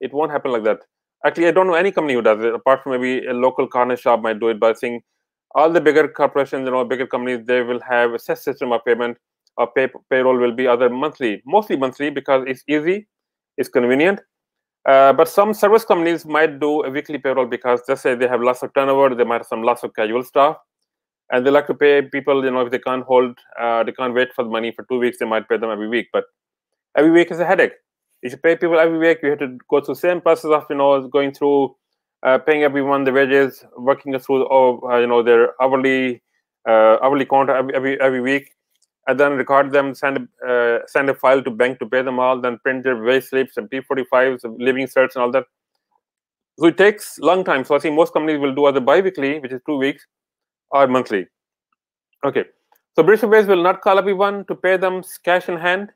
It won't happen like that. Actually, I don't know any company who does it, apart from maybe a local corner shop might do it. But I think all the bigger corporations, you know, bigger companies, they will have a set system of payment. Or pay, payroll will be other monthly, mostly monthly because it's easy, it's convenient. Uh, but some service companies might do a weekly payroll because let's say they have lots of turnover, they might have some lots of casual staff, and they like to pay people. You know, if they can't hold, uh, they can't wait for the money for two weeks, they might pay them every week. But every week is a headache If you pay people every week. You have to go through the same process of you know going through uh, paying everyone the wages, working through all, uh, you know their hourly uh, hourly count every, every every week, and then record them, send uh, send a file to bank to pay them all, then print their wage slips and P45s, Leaving Certs, and all that. So it takes long time. So I think most companies will do either bi-weekly, which is two weeks, or monthly. Okay. So British Airways will not call everyone to pay them cash in hand.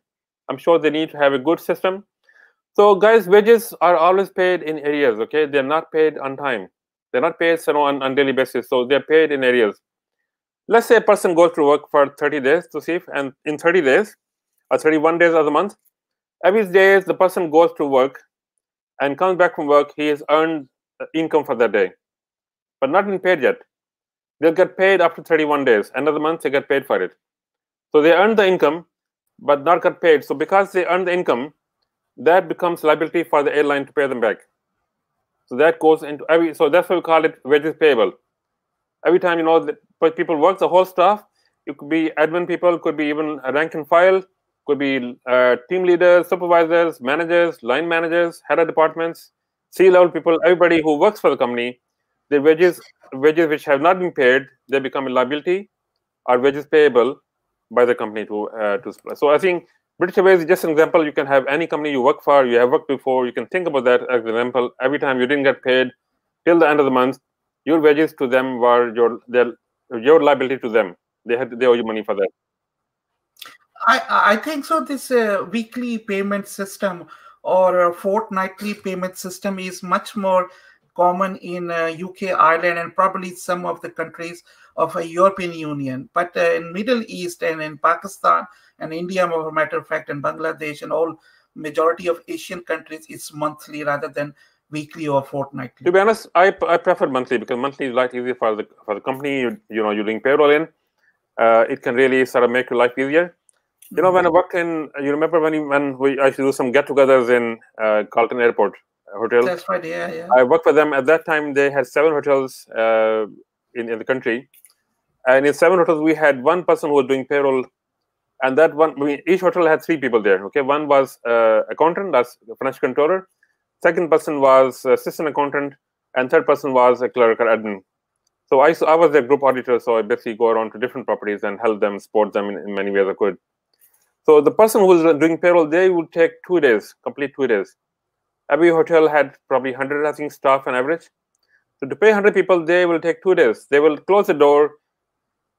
I'm sure they need to have a good system so guys, wages are always paid in arrears, okay? They're not paid on time. They're not paid you know, on, on daily basis. So they're paid in arrears. Let's say a person goes to work for 30 days to see if, and in 30 days or 31 days of the month, every day the person goes to work and comes back from work, he has earned uh, income for that day, but not been paid yet. They'll get paid after 31 days. End of the month, they get paid for it. So they earn the income, but not get paid. So because they earn the income, that becomes liability for the airline to pay them back. So that goes into every. So that's why we call it wages payable. Every time you know the people work, the whole staff. It could be admin people, could be even rank and file, could be uh, team leaders, supervisors, managers, line managers, head of departments, C-level people, everybody who works for the company. The wages, wages which have not been paid, they become a liability, or wages payable by the company to uh, to. So I think British Airways is just an example. You can have any company you work for, you have worked before. You can think about that as an example. Every time you didn't get paid till the end of the month, your wages to them were your their your liability to them. They had they owe you money for that. I I think so. This uh, weekly payment system or fortnightly payment system is much more common in uh, UK, Ireland, and probably some of the countries of a European Union. But uh, in Middle East and in Pakistan and India, for a matter of fact, and Bangladesh and all majority of Asian countries, it's monthly rather than weekly or fortnightly. To be honest, I, I prefer monthly because monthly is like easier for the for the company. You, you know, you're doing payroll in. Uh, it can really sort of make your life easier. You know, when I mm-hmm. worked in, you remember when you, when we I used to do some get-togethers in uh, Carlton Airport hotel. That's right. Yeah, yeah. I worked for them at that time. They had seven hotels uh, in in the country, and in seven hotels we had one person who was doing payroll, and that one I mean, each hotel had three people there. Okay, one was uh, accountant, that's financial controller. Second person was assistant accountant, and third person was a clerical admin. So I, I was their group auditor, so I basically go around to different properties and help them, support them in, in many ways I could. So the person who was doing payroll, they would take two days, complete two days. Every hotel had probably 100, I think, staff on average. So to pay 100 people, they will take two days. They will close the door,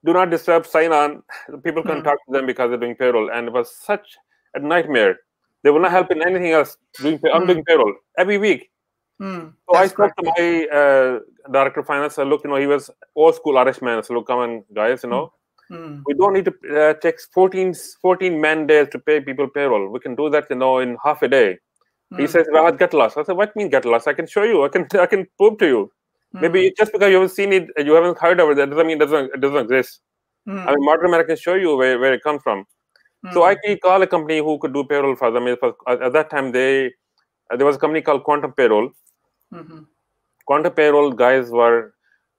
do not disturb, sign on. People can't mm. talk to them because they're doing payroll. And it was such a nightmare. They will not help in anything else. Doing pay- I'm doing payroll every week. Mm, so I spoke to my uh, director of finance. I look, you know, he was old school Irish man. So look, come on, guys, you know, mm. we don't need to uh, take 14, 14 man days to pay people payroll. We can do that, you know, in half a day. He says, "Well, get lost." I said, "What mean get lost? I can show you. I can, I can prove to you. Maybe just because you haven't seen it, you haven't heard of it, that doesn't mean it doesn't, it doesn't exist. I mean, modern America can show you where, where it comes from." So I hmm. call a company who could do payroll for them. At that time, they uh, there was a company called Quantum Payroll. Mm-hmm. Quantum Payroll guys were,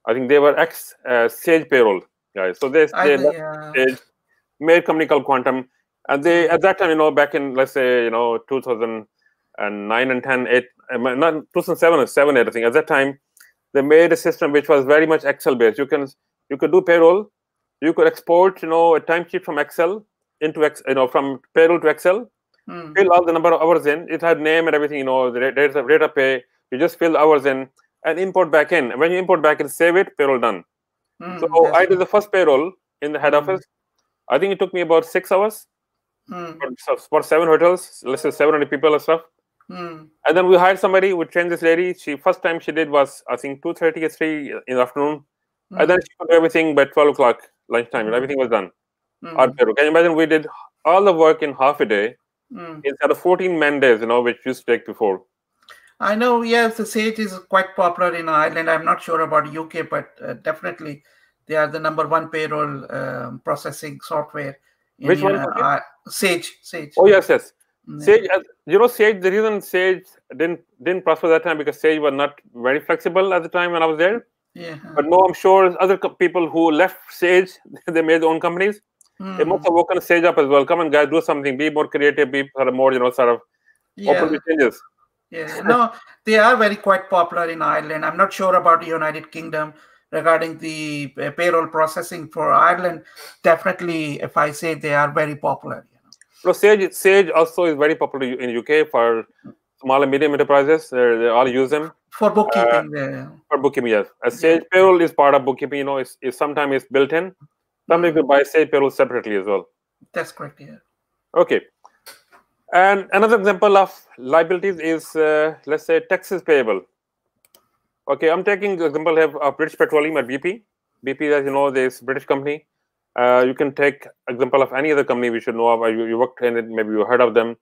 I think they were ex uh, Sage Payroll guys. So they, they yeah. Sage, made company called Quantum, and they at that time, you know, back in let's say you know 2009 and 10, 8, uh, not 2007 or 7, 8, I think. At that time, they made a system which was very much Excel based. You can you could do payroll, you could export, you know, a timesheet from Excel into X, you know, from payroll to Excel, mm. fill all the number of hours in. It had name and everything, you know, the rate, of, pay. You just fill hours in and import back in. When you import back in, save it, payroll done. Mm, so I did the first payroll in the head mm. office. I think it took me about six hours mm. for, for, seven hotels, let's say 700 people or stuff. Mm. And then we hired somebody. We trained this lady. She first time she did was I think two thirty or three in the afternoon, and mm. then she could do everything by twelve o'clock lunchtime. And everything was done. Mm. Can you imagine we did all the work in half a day mm. instead of 14 man days, you know, which used to take before. I know, yes, the Sage is quite popular in Ireland. I'm not sure about UK, but uh, definitely they are the number one payroll um, processing software. In, Which one? Uh, Sage. Sage. Oh yes, yes. Sage, you know, Sage. The reason Sage didn't didn't prosper that time because Sage was not very flexible at the time when I was there. Yeah. But no, I'm sure other people who left Sage, they made their own companies. Mm. They must have woken Sage up as well. Come on, guys, do something. Be more creative. Be sort of more, you know, sort of yeah. open to changes. Yeah, no, they are very quite popular in Ireland. I'm not sure about the United Kingdom regarding the uh, payroll processing for Ireland. Definitely, if I say they are very popular. You know. No, Sage, Sage also is very popular in UK for small and medium enterprises. Uh, they all use them for bookkeeping. Uh, for bookkeeping, yes. A Sage yeah. payroll is part of bookkeeping. You know, it's, it's sometimes it's built in. Some could buy Sage payroll separately as well. That's correct. Yeah. Okay. And another example of liabilities is, uh, let's say, taxes payable. Okay, I'm taking the example of British Petroleum at BP. BP, as you know, this British company. Uh, you can take example of any other company we should know of. You, you worked in it, maybe you heard of them.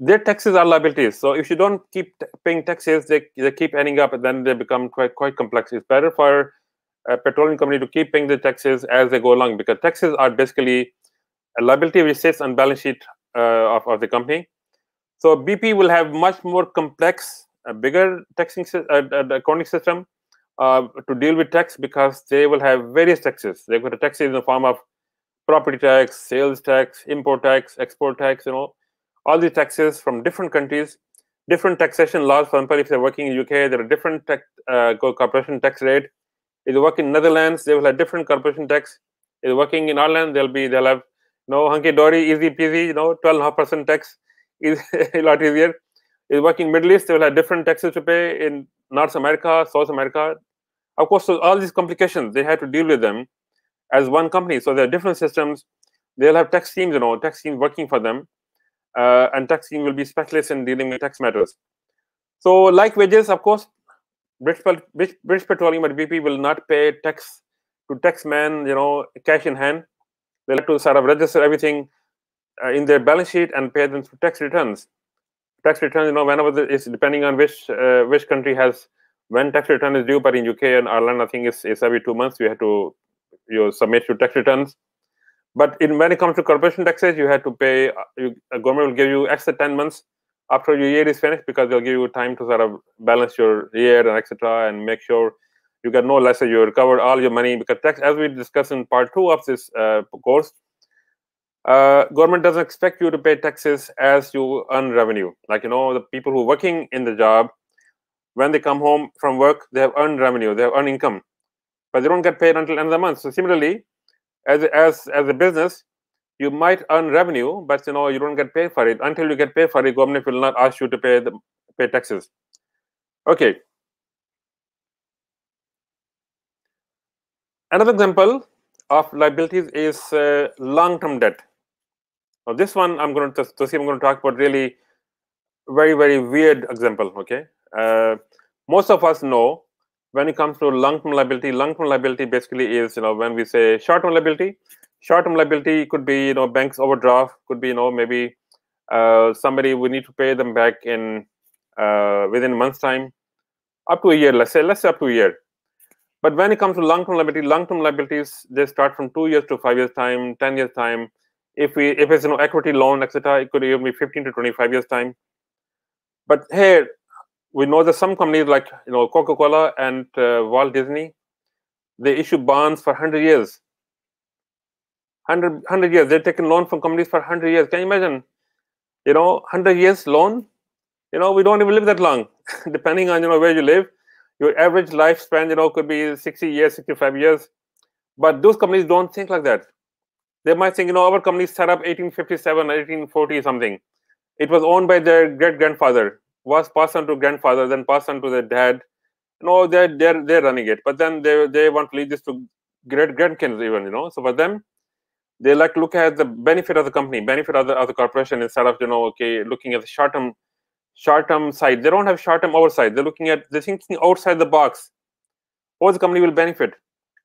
Their taxes are liabilities. So if you don't keep paying taxes, they, they keep ending up, and then they become quite quite complex. It's better for a petroleum company to keep paying the taxes as they go along because taxes are basically a liability which sits on balance sheet uh, of, of the company. So BP will have much more complex, a bigger taxing uh, accounting system uh, to deal with tax because they will have various taxes. They've got taxes in the form of property tax, sales tax, import tax, export tax, you know, all these taxes from different countries, different taxation laws. For example, if they're working in UK, there are different tax, uh, corporation tax rate if they work in Netherlands, they will have different corporation tax. If they working in Ireland, they'll be they'll have No hunky dory, easy peasy. You know, twelve and a half percent tax is a lot easier. Is working in Middle East, they will have different taxes to pay in North America, South America. Of course, so all these complications they have to deal with them as one company. So there are different systems. They'll have tax teams, you know, tax teams working for them, uh, and tax team will be specialists in dealing with tax matters. So, like wages, of course, British, British Petroleum and BP will not pay tax to taxman, you know, cash in hand. They'll have to sort of register everything uh, in their balance sheet and pay them through tax returns. Tax returns, you know, whenever the, it's depending on which uh, which country has when tax return is due, but in UK and Ireland, I think it's, it's every two months you have to you know, submit your tax returns. But in, when it comes to corporation taxes, you have to pay. Uh, you, government will give you extra ten months after your year is finished because they'll give you time to sort of balance your year and etc. and make sure you get no lesser. You recover all your money because tax, as we discussed in part two of this uh, course, uh, government doesn't expect you to pay taxes as you earn revenue. Like you know, the people who are working in the job, when they come home from work, they have earned revenue, they have earned income, but they don't get paid until end of the month. So similarly, as as as a business, you might earn revenue, but you know you don't get paid for it until you get paid for it. Government will not ask you to pay the pay taxes. Okay. Another example of liabilities is uh, long-term debt. Now, this one I'm going to, to see. I'm going to talk about really very very weird example. Okay. Uh, most of us know when it comes to long-term liability. Long-term liability basically is you know when we say short-term liability short-term liability could be you know banks overdraft could be you know maybe uh, somebody we need to pay them back in uh, within a month's time up to a year let's say let's say up to a year. But when it comes to long-term liability long-term liabilities they start from two years to five years time 10 years time. If we if it's you know equity loan etc it could even be 15 to 25 years time. But here we know that some companies like you know coca-cola and uh, walt disney they issue bonds for 100 years 100, 100 years. They've taken loan from companies for 100 years. Can you imagine? You know, 100 years loan. You know, we don't even live that long, depending on you know where you live. Your average lifespan, you know, could be 60 years, 65 years. But those companies don't think like that. They might think, you know, our company set up 1857, 1840 something. It was owned by their great grandfather, was passed on to grandfather, then passed on to their dad. No, they're they're they're running it, but then they they want to leave this to great grandkids even, you know. So for them, they like to look at the benefit of the company, benefit of the, of the corporation instead of you know okay looking at the short term short term side. They don't have short term oversight. They're looking at they're thinking outside the box. How the company will benefit?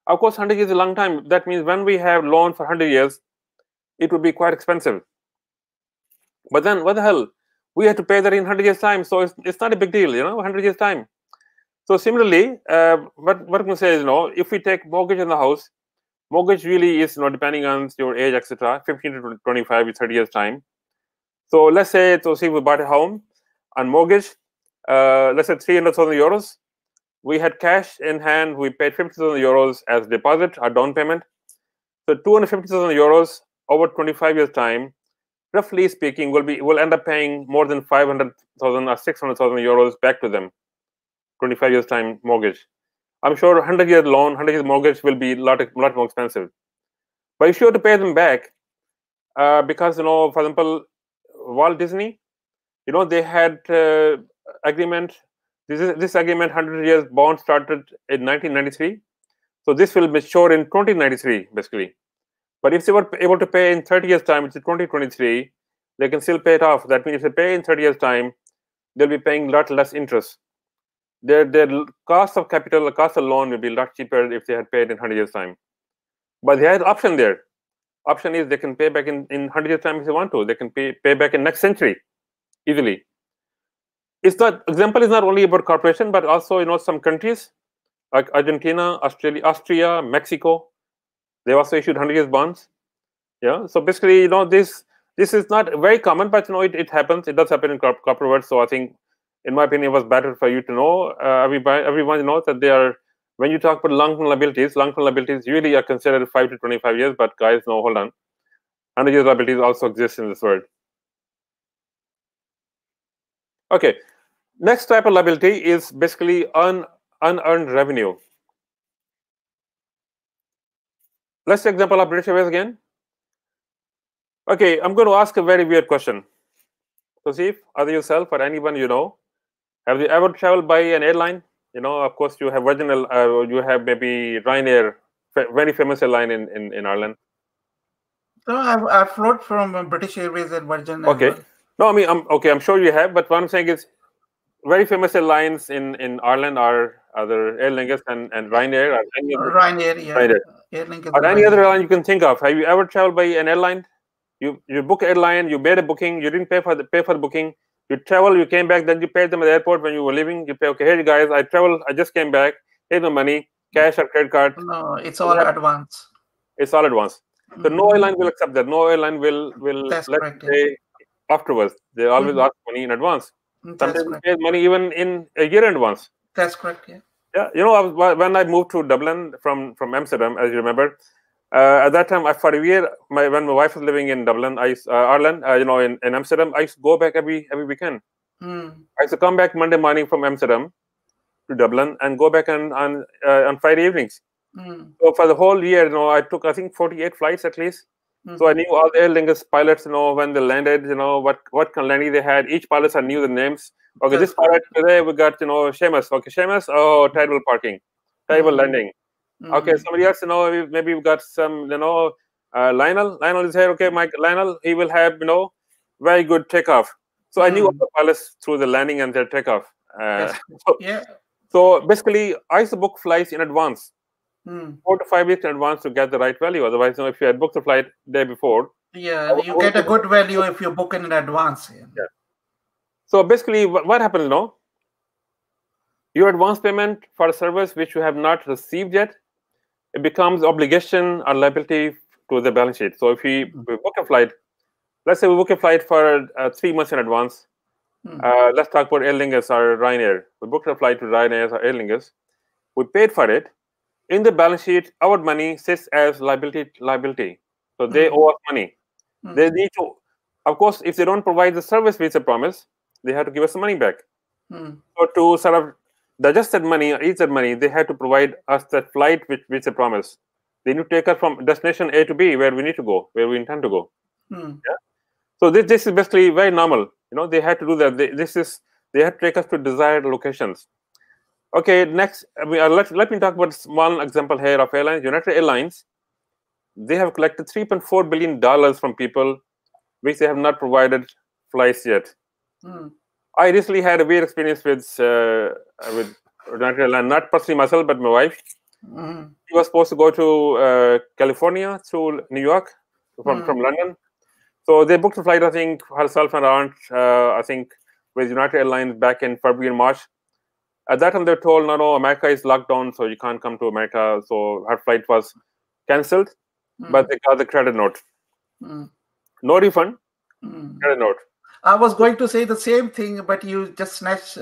Of course, 100 years is a long time. That means when we have loan for 100 years, it would be quite expensive. But then what the hell? We have to pay that in 100 years time. So it's, it's not a big deal, you know, 100 years time. So similarly, uh, what, what to say is, you know, if we take mortgage in the house, mortgage really is you know depending on your age etc 15 to 25 to 30 years time. So let's say to see we bought a home on mortgage uh, let's say 300000 euros. We had cash in hand we paid 50000 euros as deposit or down payment. So 250000 euros over 25 years time roughly speaking will be will end up paying more than 500000 or 600000 euros back to them. 25 years time mortgage I'm sure 100 year loan, 100 year mortgage will be a lot, lot more expensive. But if you have to pay them back, uh, because you know, for example, Walt Disney, you know, they had uh, agreement. This is this agreement, 100 years bond started in 1993. So this will mature in 2093, basically. But if they were able to pay in 30 years' time, which is 2023, they can still pay it off. That means if they pay in 30 years' time, they'll be paying a lot less interest their their cost of capital, the cost of loan will be a lot cheaper if they had paid in 100 years time. But they had option there. Option is they can pay back in, in 100 years time if they want to. They can pay pay back in next century easily. It's example is not only about corporation, but also you know some countries like Argentina, Australia, Austria, Mexico. They also issued 100 years bonds. Yeah. So basically, you know, this this is not very common, but you know, it, it happens. It does happen in corporate world. So I think in my opinion, it was better for you to know. Uh, everybody, everyone knows that they are. When you talk about long-term liabilities, long-term liabilities usually are considered five to twenty-five years. But guys, no, hold on. Hundred years liabilities also exist in this world. Okay, next type of liability is basically un, unearned revenue. Let's take example of British Airways again. Okay, I'm going to ask a very weird question. So, see, either yourself or anyone you know, have you ever traveled by an airline? You know, of course, you have Virgin, uh, you have maybe Ryanair, very famous airline in, in, in Ireland. No, I've, I've flown from British Airways and Virgin. Okay. No, I mean, I'm okay. I'm sure you have, but what I'm saying is, very famous airlines in in Ireland are other Aer Lingus and and Ryanair. Or any other, Ryanair, yeah. Ryanair. Aer Lingus or any Ryanair. other airline you can think of. Have you ever traveled by an airline? You you book airline, you made a booking, you didn't pay for the pay for the booking. You travel, you came back, then you paid them at the airport when you were leaving. You pay, okay, hey guys, I travel, I just came back. Here's the money, cash or credit card. No, it's all at once. It's all at once. So no mm-hmm. airline will accept that. No airline will will That's let correct, pay yeah. afterwards. They always mm-hmm. ask money in advance. Mm, Sometimes pay money even in a year in advance. That's correct. Yeah. Yeah, you know, I was, when I moved to Dublin from from Amsterdam, as you remember, at that time, I, for a year, my, when my wife was living in Dublin, I uh, Ireland, uh, you know, in, in Amsterdam, I used to go back every every weekend. Mm. I used to come back Monday morning from Amsterdam to Dublin and go back on on uh, on Friday evenings. Mm. So for the whole year, you know, I took I think 48 flights at least. Mm. So I knew all the Aer Lingus pilots, you know, when they landed, you know, what what kind of landing they had. Each pilot I knew the names. Okay, this pilot today we got, you know, Seamus. Okay, Seamus. Oh, terrible parking, terrible mm. landing. Okay, mm-hmm. somebody else, you know, maybe we've got some, you know, uh, Lionel. Lionel is here. Okay, Mike. Lionel, he will have, you know, very good takeoff. So I knew all the pilots through the landing and their takeoff. Uh, so, yeah. So basically, I used to book flights in advance Hmm. Four to five weeks in advance to get the right value. Otherwise, you know, if you had booked the flight day before, yeah, you get a good value if you book in advance. Yeah. yeah. So basically, what happens you now? Your advance payment for a service which you have not received yet, it becomes obligation or liability to the balance sheet. So if we, hmm. we book a flight, let's say we book a flight for uh, three months in advance. Hmm. Uh, let's talk about Aer Lingus or Ryanair. We booked a flight to Ryanair or Aer Lingus. We paid for it in the balance sheet, our money sits as liability. Liability, so they mm-hmm. owe us money. Mm-hmm. They need to, of course, if they don't provide the service which they promise, they have to give us the money back. Mm-hmm. So to sort of digest that money, or that money, they have to provide us that flight which which they promise. They need to take us from destination A to B where we need to go, where we intend to go. Hmm. Yeah. So this this is basically very normal. You know, they had to do that. They, this is they had to take us to desired locations. Okay, next, uh, let, let me talk about one example here of airlines. United Airlines, they have collected $3.4 billion from people which they have not provided flights yet. Mm. I recently had a weird experience with uh, with United Airlines, not personally myself, but my wife. Mm. She was supposed to go to uh, California through New York from, mm. from London. So they booked a flight, I think, herself and her aunt, uh, I think, with United Airlines back in February and March. At that time, they're told, no, no, America is locked down, so you can't come to America. So her flight was cancelled, mm. but they got the credit note. Mm. No refund, mm. credit note. I was going to say the same thing, but you just snatched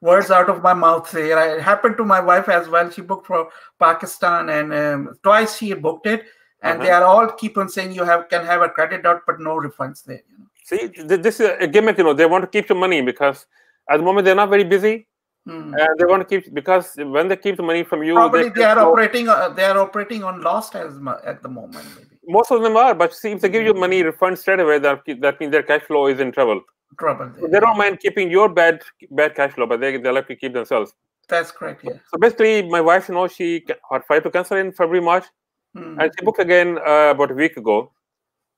words out of my mouth there. It happened to my wife as well. She booked for Pakistan, and um, twice she booked it, and uh-huh. they are all keep on saying you have can have a credit note, but no refunds there. You know? See, this is a gimmick. You know, they want to keep the money because at the moment they're not very busy. Hmm. And they want to keep because when they keep the money from you, probably they, they are operating. Uh, they are operating on lost as at the moment. Most of them are, but see if they give you hmm. money refund straight away, that that means their cash flow is in trouble. Trouble. So they don't mind keeping your bad bad cash flow, but they they like to keep themselves. That's correct. Yeah. So basically, my wife, you know, she had tried to cancel in February, March, mm. and she booked again uh, about a week ago.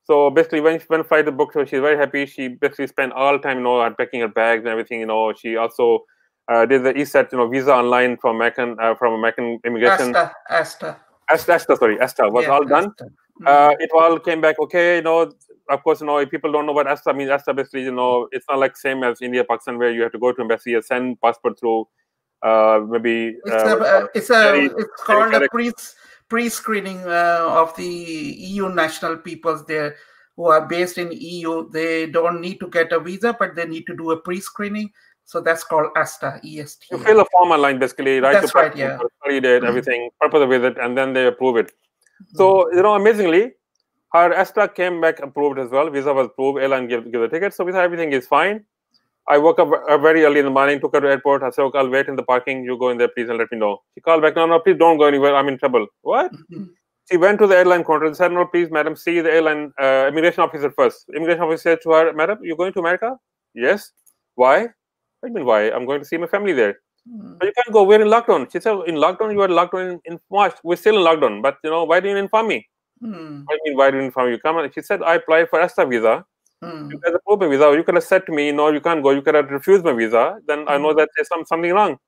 So basically, when when flight booked, so she's very happy. She basically spent all time, you know, unpacking her bags and everything. You know, she also uh, did the ESET, you know, visa online from American uh, from American immigration. ESTA, ESTA. ESTA, ESTA sorry, ESTA was yeah, all done. Mm-hmm. Uh, it all came back okay. You know, of course, you know, if people don't know what ESTA means, ESTA basically, you know, it's not like same as India, Pakistan, where you have to go to embassy and send passport through. Uh, maybe it's uh, a, it's a it's called a pre pre-screening uh, of the EU national peoples there who are based in EU. They don't need to get a visa, but they need to do a pre-screening so that's called ESTA, EST. You fill a form online basically, right? That's right, yeah. Read it, mm-hmm. everything, purpose of visit, and then they approve it. So, you know, amazingly, her ESTA came back approved as well. Visa was approved, airline gave, gave the ticket. So, we thought everything is fine. I woke up very early in the morning, took her to airport. I said, okay, I'll wait in the parking. You go in there, please, and let me know. She called back, no, no, please don't go anywhere. I'm in trouble. What? Mm-hmm. She went to the airline counter and said, "No, please, madam, see the airline uh, immigration officer first. Immigration officer said to her, "Madam, you're going to America? Yes. Why? I mean, why? I'm going to see my family there. Mm. But you can't go. We're in lockdown. She said, in lockdown, you are locked in, in March. We're still in lockdown. But you know, why didn't you inform me? Mm. I mean, why didn't you inform me? You come and she said, I applied for ESTA visa. Mm. You guys approved my visa. You could have said to me, no, you can't go. You could have refused my visa. Then I know Mm. that there's some, something wrong.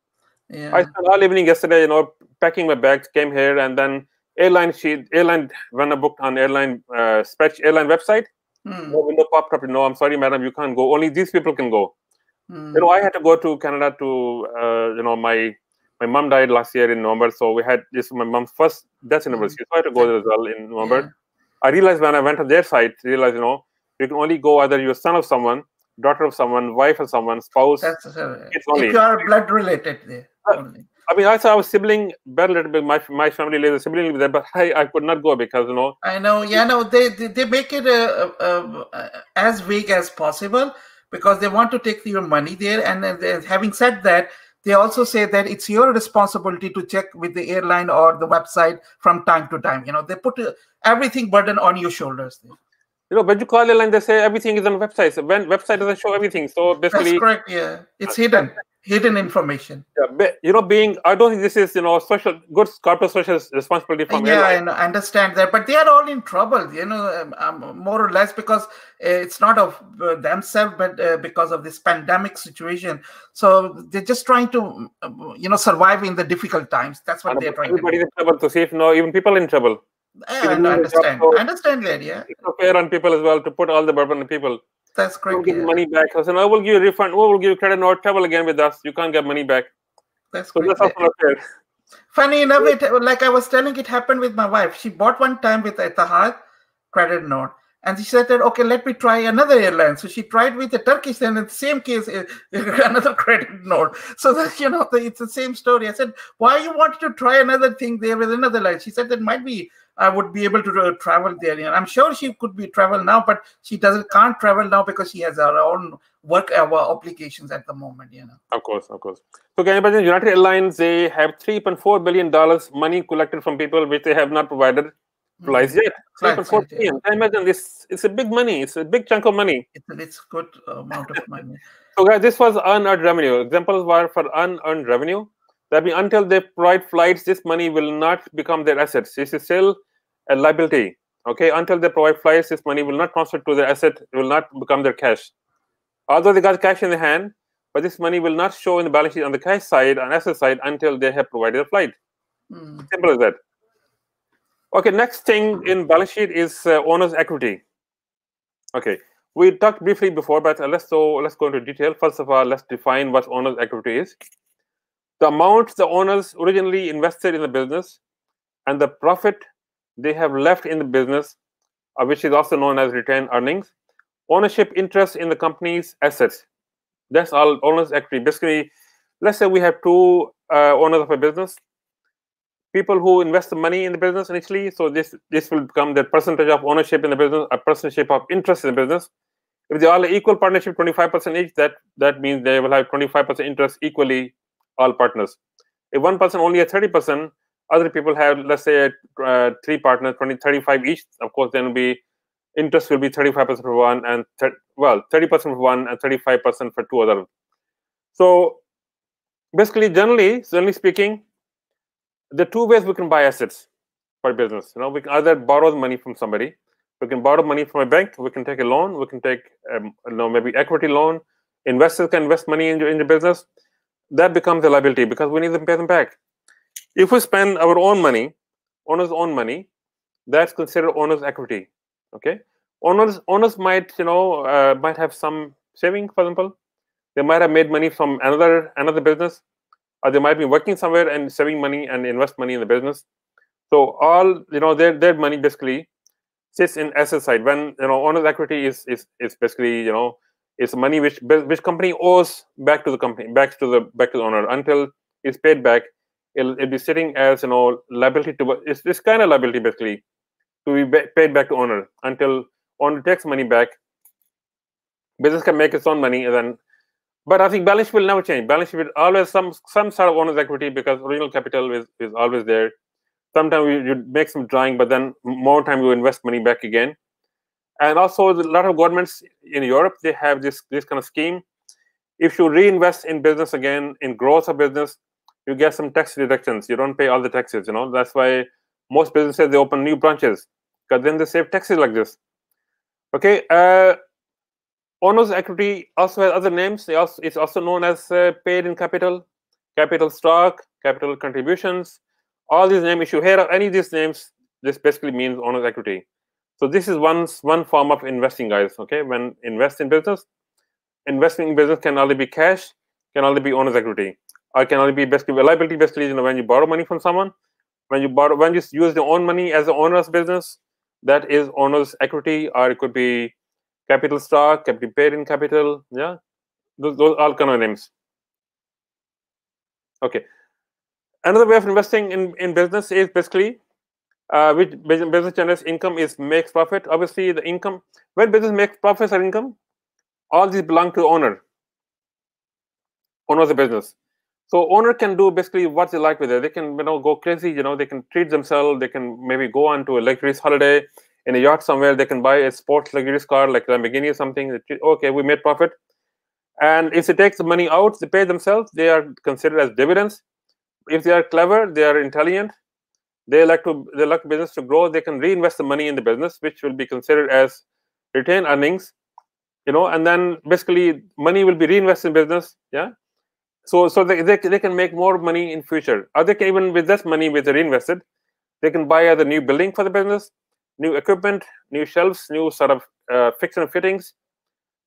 I spent all evening yesterday, you know, packing my bags, came here, and then airline she airline when I booked on airline uh spec airline website, Mm. no window popped up. No, I'm sorry, madam, you can't go. Only these people can go. Mm. You know, I had to go to Canada to uh, you know, my my mom died last year in November, so we had this my mom's first death anniversary. So I had to go there as well in November. Yeah. I realized when I went to their site, realized, you know, you can only go either you're son of someone, daughter of someone, wife of someone, spouse. That's uh, It's only- if you are blood related there. Uh. I mean, I saw sibling a little bit. My my family lives a sibling lives there, but I, I could not go because you know I know. Yeah, no, they they, they make it uh, uh, uh, as vague as possible because they want to take your money there. And then having said that, they also say that it's your responsibility to check with the airline or the website from time to time. You know, they put uh, everything burden on your shoulders. There. you know when you call airline, they say everything is on website. So when website doesn't show everything, so basically, That's correct. Yeah, it's hidden, hidden information. yeah, you know, being I don't think this is you know social good corporate social responsibility from yeah, I know- understand that, but they are all in trouble, you know, um, um, more or less because uh, it's not of uh, themselves, but uh, because of this pandemic situation. So they're just trying to, um, you know, survive in the difficult times. That's what And they're trying to everybody's do. in trouble to see if no even people in trouble. Yeah, I understand. I understand that. Yeah, It's fair on people as well to put all the burden on people. That's Don't correct. get Yeah. money back. I said, no, we'll give you a refund. We will give you credit note. Travel again with us. You can't get money back. That's So correct. that's yeah. also not fair. Funny enough, it like I was telling, it happened with my wife. She bought one time with Etihad credit note, and she said that okay, let me try another airline. So she tried with the Turkish, and in the same case, uh, another credit note. So that you know, it's the same story. I said, why you wanted to try another thing there with another line? She said that might be I would be able to uh, travel there. You know, I'm sure she could be travel now, but she doesn't can't travel now because she has her own work uh, obligations at the moment. You know. Of course, of course. So can you imagine United Airlines, they have $3.4 billion money collected from people which they have not provided flights yet. Flights 3.4 yet, yeah. billion. Imagine this? It's a big money. It's a big chunk of money. It's it's good amount of money. So guys, this was unearned revenue. Examples were for unearned revenue. That means until they provide flights, this money will not become their assets. This is still a liability. Okay, until they provide flights, this money will not transfer to their asset. It will not become their cash. Although they got cash in the hand, but this money will not show in the balance sheet on the cash side, on asset side, until they have provided a flight. Hmm. Simple as that. Okay, next thing in balance sheet is uh, owner's equity. Okay, we talked briefly before, but uh, let's so let's go into detail. First of all, let's define what owner's equity is. The amount the owners originally invested in the business and the profit they have left in the business, uh, which is also known as retained earnings, ownership interest in the company's assets. That's all owner's equity. Basically, let's say we have two uh, owners of a business people who invest the money in the business initially. So this this will become the percentage of ownership in the business, a percentage of interest in the business. If they all are equal partnership, 25% each, that that means they will have 25% interest equally, all partners. If one person only has 30%, other people have, let's say, uh, three partners, 20, 35 each. Of course, then will be interest will be 35% for one and well, 30% for one and 35% for two other. So basically, generally, generally speaking, the two ways we can buy assets for business. You know, we can either borrow money from somebody. We can borrow money from a bank. We can take a loan. We can take, um, you know, maybe equity loan. Investors can invest money in your, in the business. That becomes a liability because we need to pay them back. If we spend our own money, owner's own money, that's considered owner's equity. Okay, owners owners might you know uh, might have some saving, for example. They might have made money from another another business or they might be working somewhere and saving money and invest money in the business. So all you know, their their money basically sits in asset side. When you know owner's equity is is is basically you know is money which which company owes back to the company, back to the back to the owner until it's paid back. It'll, it'll be sitting as you know liability to it's this kind of liability basically to be paid back to owner until owner takes money back. Business can make its own money and then but I think balance will never change. Balance will always some some sort of owner's equity because original capital is, is always there. sometimes you make some drawing, but then more time you invest money back again. And also, a lot of governments in Europe they have this this kind of scheme. If you reinvest in business again, in growth of business, you get some tax deductions. You don't pay all the taxes. You know that's why most businesses they open new branches because then they save taxes like this. Okay. Uh, owners equity also has other names. Also, it's also known as uh, paid in capital, capital stock, capital contributions, all these names, if you hear any of these names, this basically means owner's equity. So this is one one form of investing, guys. Okay, when invest in business, investing in business can only be cash, can only be owner's equity, or can only be basically liability. Basically, you know, when you borrow money from someone, when you borrow, when you use your own money as the owner's business, that is owner's equity, or it could be capital stock, capital paid in capital. Yeah, those, those all kind of names. Okay, another way of investing in, in business is basically uh, which business generates income is makes profit. Obviously, the income when business makes profits or income, all these belong to owner. Owner of the business. So owner can do basically what they like with it. They can you know go crazy. You know they can treat themselves. They can maybe go on to a luxurious holiday in a yacht somewhere. They can buy a sports luxurious car like Lamborghini or something. Okay, we made profit. And if they take the money out, they pay themselves. They are considered as dividends if they are clever, they are intelligent, they like to they like business to grow, they can reinvest the money in the business, which will be considered as retained earnings, you know, and then basically money will be reinvested in business, yeah. So so they, they, they can make more money in future. Or they can even with this money with the reinvested, they can buy either new building for the business, new equipment, new shelves, new sort of uh, fixing and fittings,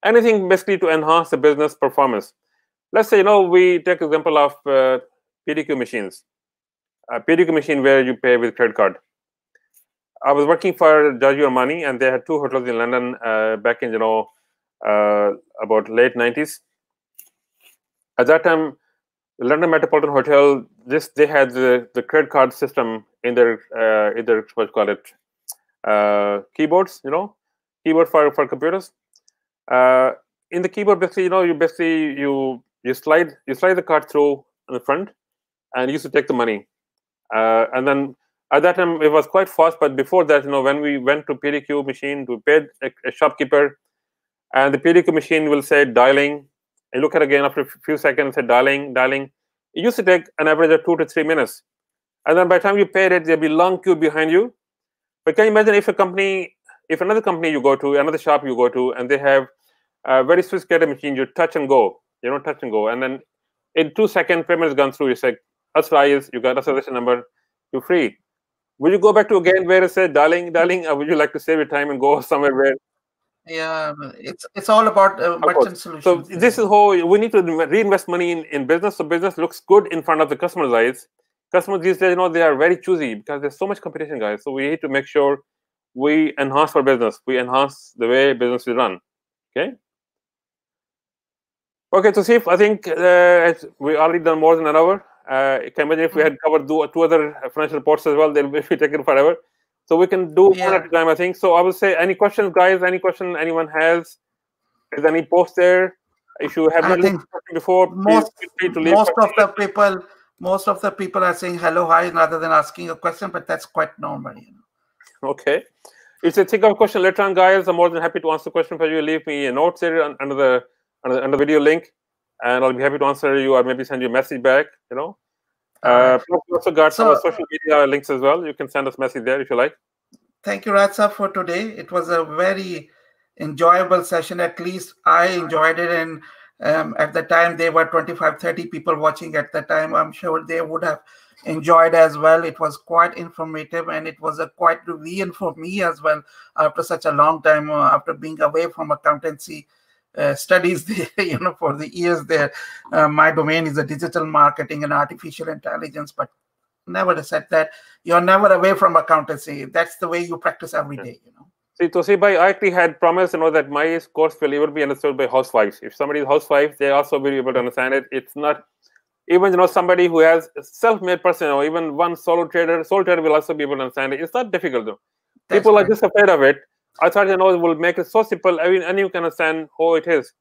anything basically to enhance the business performance. Let's say you know we take example of uh, PDQ machines. A PDQ machine where you pay with credit card. I was working for Giorgio Armani, and they had two hotels in London uh, back in you know uh, about late 90s. At that time, London Metropolitan Hotel, this they had the, the credit card system in their uh, in their what you call it uh, keyboards, you know, keyboard for for computers. Uh, in the keyboard, basically, you know, you basically you you slide you slide the card through on the front, and you used to take the money. Uh, and then at that time it was quite fast. But before that, you know, when we went to PDQ machine to pay a, a shopkeeper, and the PDQ machine will say dialing, and look at again after a few seconds, say dialing, dialing. It used to take an average of two to three minutes. And then by the time you paid it, there'll be long queue behind you. But can you imagine if a company, if another company you go to, another shop you go to, and they have a very sophisticated machine, you touch and go, you know, touch and go, and then in two seconds, payment has gone through. You say, that's right. You got a reservation number. You're free. Will you go back to again where it said, darling, darling, or would you like to save your time and go somewhere where? Yeah, it's it's all about uh, merchant solutions. So this is how we need to reinvest money in, in business. So business looks good in front of the customer's eyes. Customers these days, you know, they are very choosy because there's so much competition, guys. So we need to make sure we enhance our business. We enhance the way business is run. Okay. Okay, so see, I think uh, we already done more than an hour. Uh, can imagine if we had covered two, two other financial reports as well, they'll be taken forever. So we can do yeah. one at a time, I think. So I will say, any questions, guys? Any question anyone has? Is any post there? If you have not before, most, most of the people, most of the people are saying hello, hi, rather than asking a question, but that's quite normal. You know? Okay. If you think of a question later on, guys, I'm more than happy to answer the question for you. Leave me a note there under the under, under the video link and I'll be happy to answer you or maybe send you a message back, you know. Uh, we also got so, some social media links as well. You can send us message there if you like. Thank you, Ratsa, for today. It was a very enjoyable session. At least I enjoyed it. And um, at the time, there were 25, 30 people watching at the time. I'm sure they would have enjoyed as well. It was quite informative and it was a quite revealing for me as well after such a long time, uh, after being away from accountancy uh, studies there, you know, for the years there. Uh, my domain is a digital marketing and artificial intelligence, but never said that you're never away from accountancy. That's the way you practice every day, you know. See, Tauseef bhai, I actually had promised, you know, that my course will even be understood by housewives. If somebody is housewife, they also will be able to understand it. It's not even you know somebody who has self-made person or even one solo trader, sole trader will also be able to understand it. It's not difficult though. That's People right. are just afraid of it. I thought you know it will make it so simple. I mean, and you can understand how it is.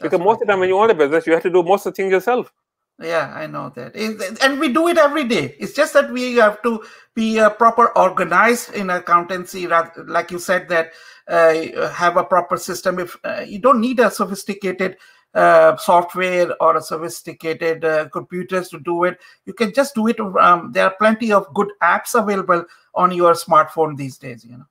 Because most of the time when you own a business, you have to do most of the things yourself. Yeah, I know that. And we do it every day. It's just that we have to be uh, proper organized in accountancy, like you said, that uh, have a proper system. If uh, you don't need a sophisticated uh, software or a sophisticated uh, computers to do it, you can just do it. Um, there are plenty of good apps available on your smartphone these days. You know.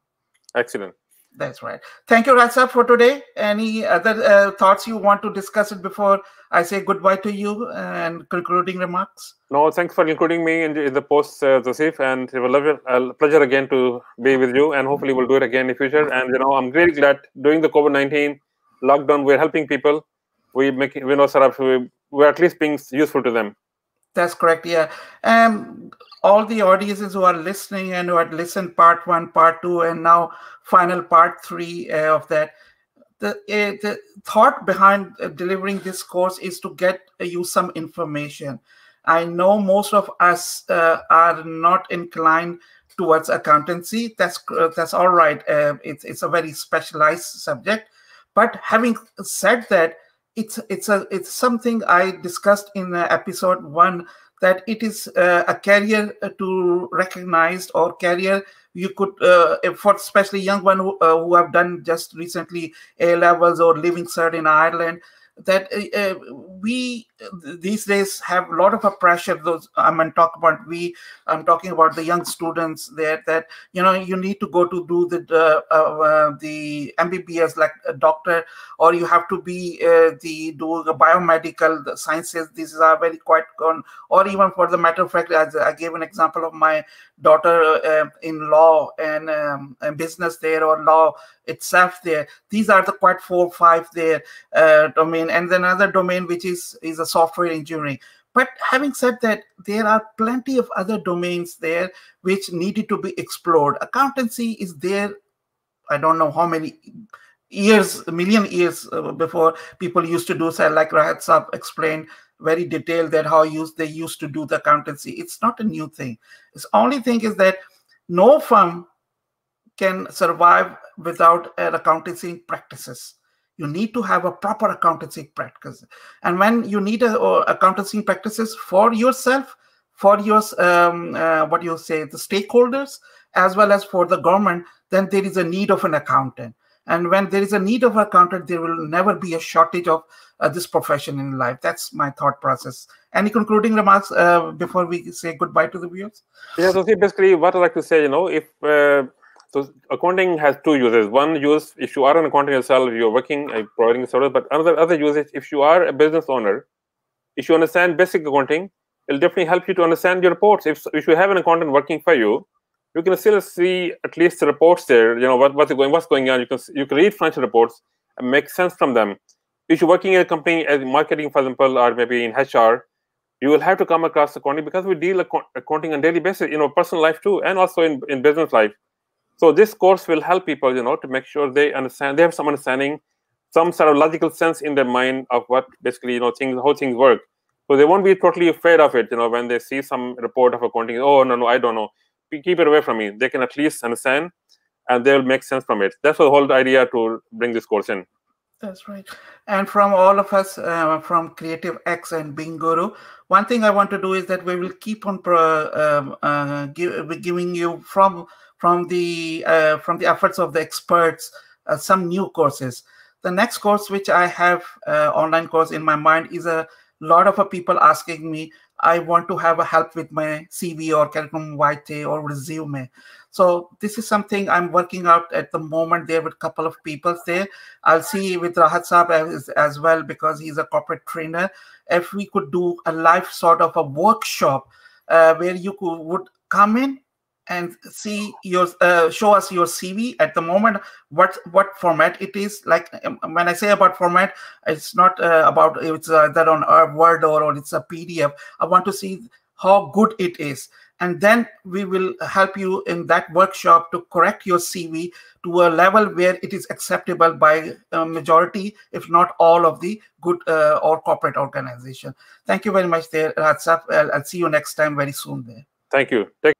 Excellent. That's right. Thank you, Ratsa, for today. Any other uh, thoughts you want to discuss it before I say goodbye to you and concluding remarks? No, thanks for including me in the, in the post, uh, Joseph, and it was a pleasure again to be with you, and hopefully we'll do it again in the future. And you know, I'm really glad during the COVID nineteen lockdown, we're helping people. We make we know, of, we, we're at least being useful to them. That's correct. Yeah. Um, all the audiences who are listening and who had listened part one, part two, and now final part three uh, of that. The, uh, the thought behind uh, delivering this course is to get uh, you some information. I know most of us uh, are not inclined towards accountancy. That's uh, that's all right. it's it's a very specialized subject. But having said that, it's it's a it's something I discussed in episode one that it is uh, a career uh, to recognize or career you could uh, for especially young one who, uh, who have done just recently a levels or Leaving Cert in ireland that uh, uh, we these days have a lot of a pressure those i'm mean, talk about we i'm talking about the young students there that you know you need to go to do the uh, uh, the mbbs like a doctor or you have to be uh, the do the biomedical the sciences these are very quite gone. Or even for the matter of fact as i gave an example of my daughter uh, in law and, um, and business there or law itself there. These are the quite four or five there uh, domain. And then another domain which is is a software engineering. But having said that there are plenty of other domains there which needed to be explored. Accountancy is there i don't know how many years a million years uh, before people used to do so like rahat Saab explained very detailed that how used they used to do the accountancy. It's not a new thing. The only thing is that no firm can survive without an accountancy practices. You need to have a proper accountancy practice. And when you need a, accountancy practices for yourself for your um, uh, what you say the stakeholders as well as for the government then there is a need of an accountant and when there is a need of an accountant there will never be a shortage of uh, this profession in life that's my thought process any concluding remarks uh, before we say goodbye to the viewers yeah so see basically what i like to say you know if uh, so accounting has two uses. One use, if you are an accountant yourself, you're working, uh, providing a service. But another other use is if you are a business owner, if you understand basic accounting, it'll definitely help you to understand your reports. If if you have an accountant working for you, you can still see at least the reports there. You know what, what's going what's going on. You can you can read financial reports and make sense from them. If you're working in a company as marketing, for example, or maybe in HR, you will have to come across accounting because we deal accounting on daily basis. You know, personal life too, and also in in business life so this course will help people, you know, to make sure they understand, they have some understanding, some sort of logical sense in their mind of what basically, you know, things, how things work. So they won't be totally afraid of it, you know, when they see some report of accounting, oh, no, no, I don't know. Keep it away from me. They can at least understand and they'll make sense from it. That's the whole idea to bring this course in. That's right. And from all of us, uh, from Creative X and Being Guru, one thing I want to do is that we will keep on um, uh, give, giving you from from the uh, from the efforts of the experts uh, some new courses the next course which i have uh, online course in my mind is a lot of people asking me i want to have a help with my cv or curriculum vitae or resume. So this is something i'm working out at the moment there with a couple of people there. I'll see with rahat saab as, as well because he's a corporate trainer. If we could do a live sort of a workshop uh, where you could would come in and see your uh, show us your cv at the moment what what format it is. Like um, when i say about format it's not uh, about it's uh, that on a word or, or it's a pdf i want to see how good it is. And then we will help you in that workshop to correct your cv to a level where it is acceptable by a majority if not all of the good uh, or corporate organization. Thank you very much there I'll, I'll see you next time very soon there. Thank you. Take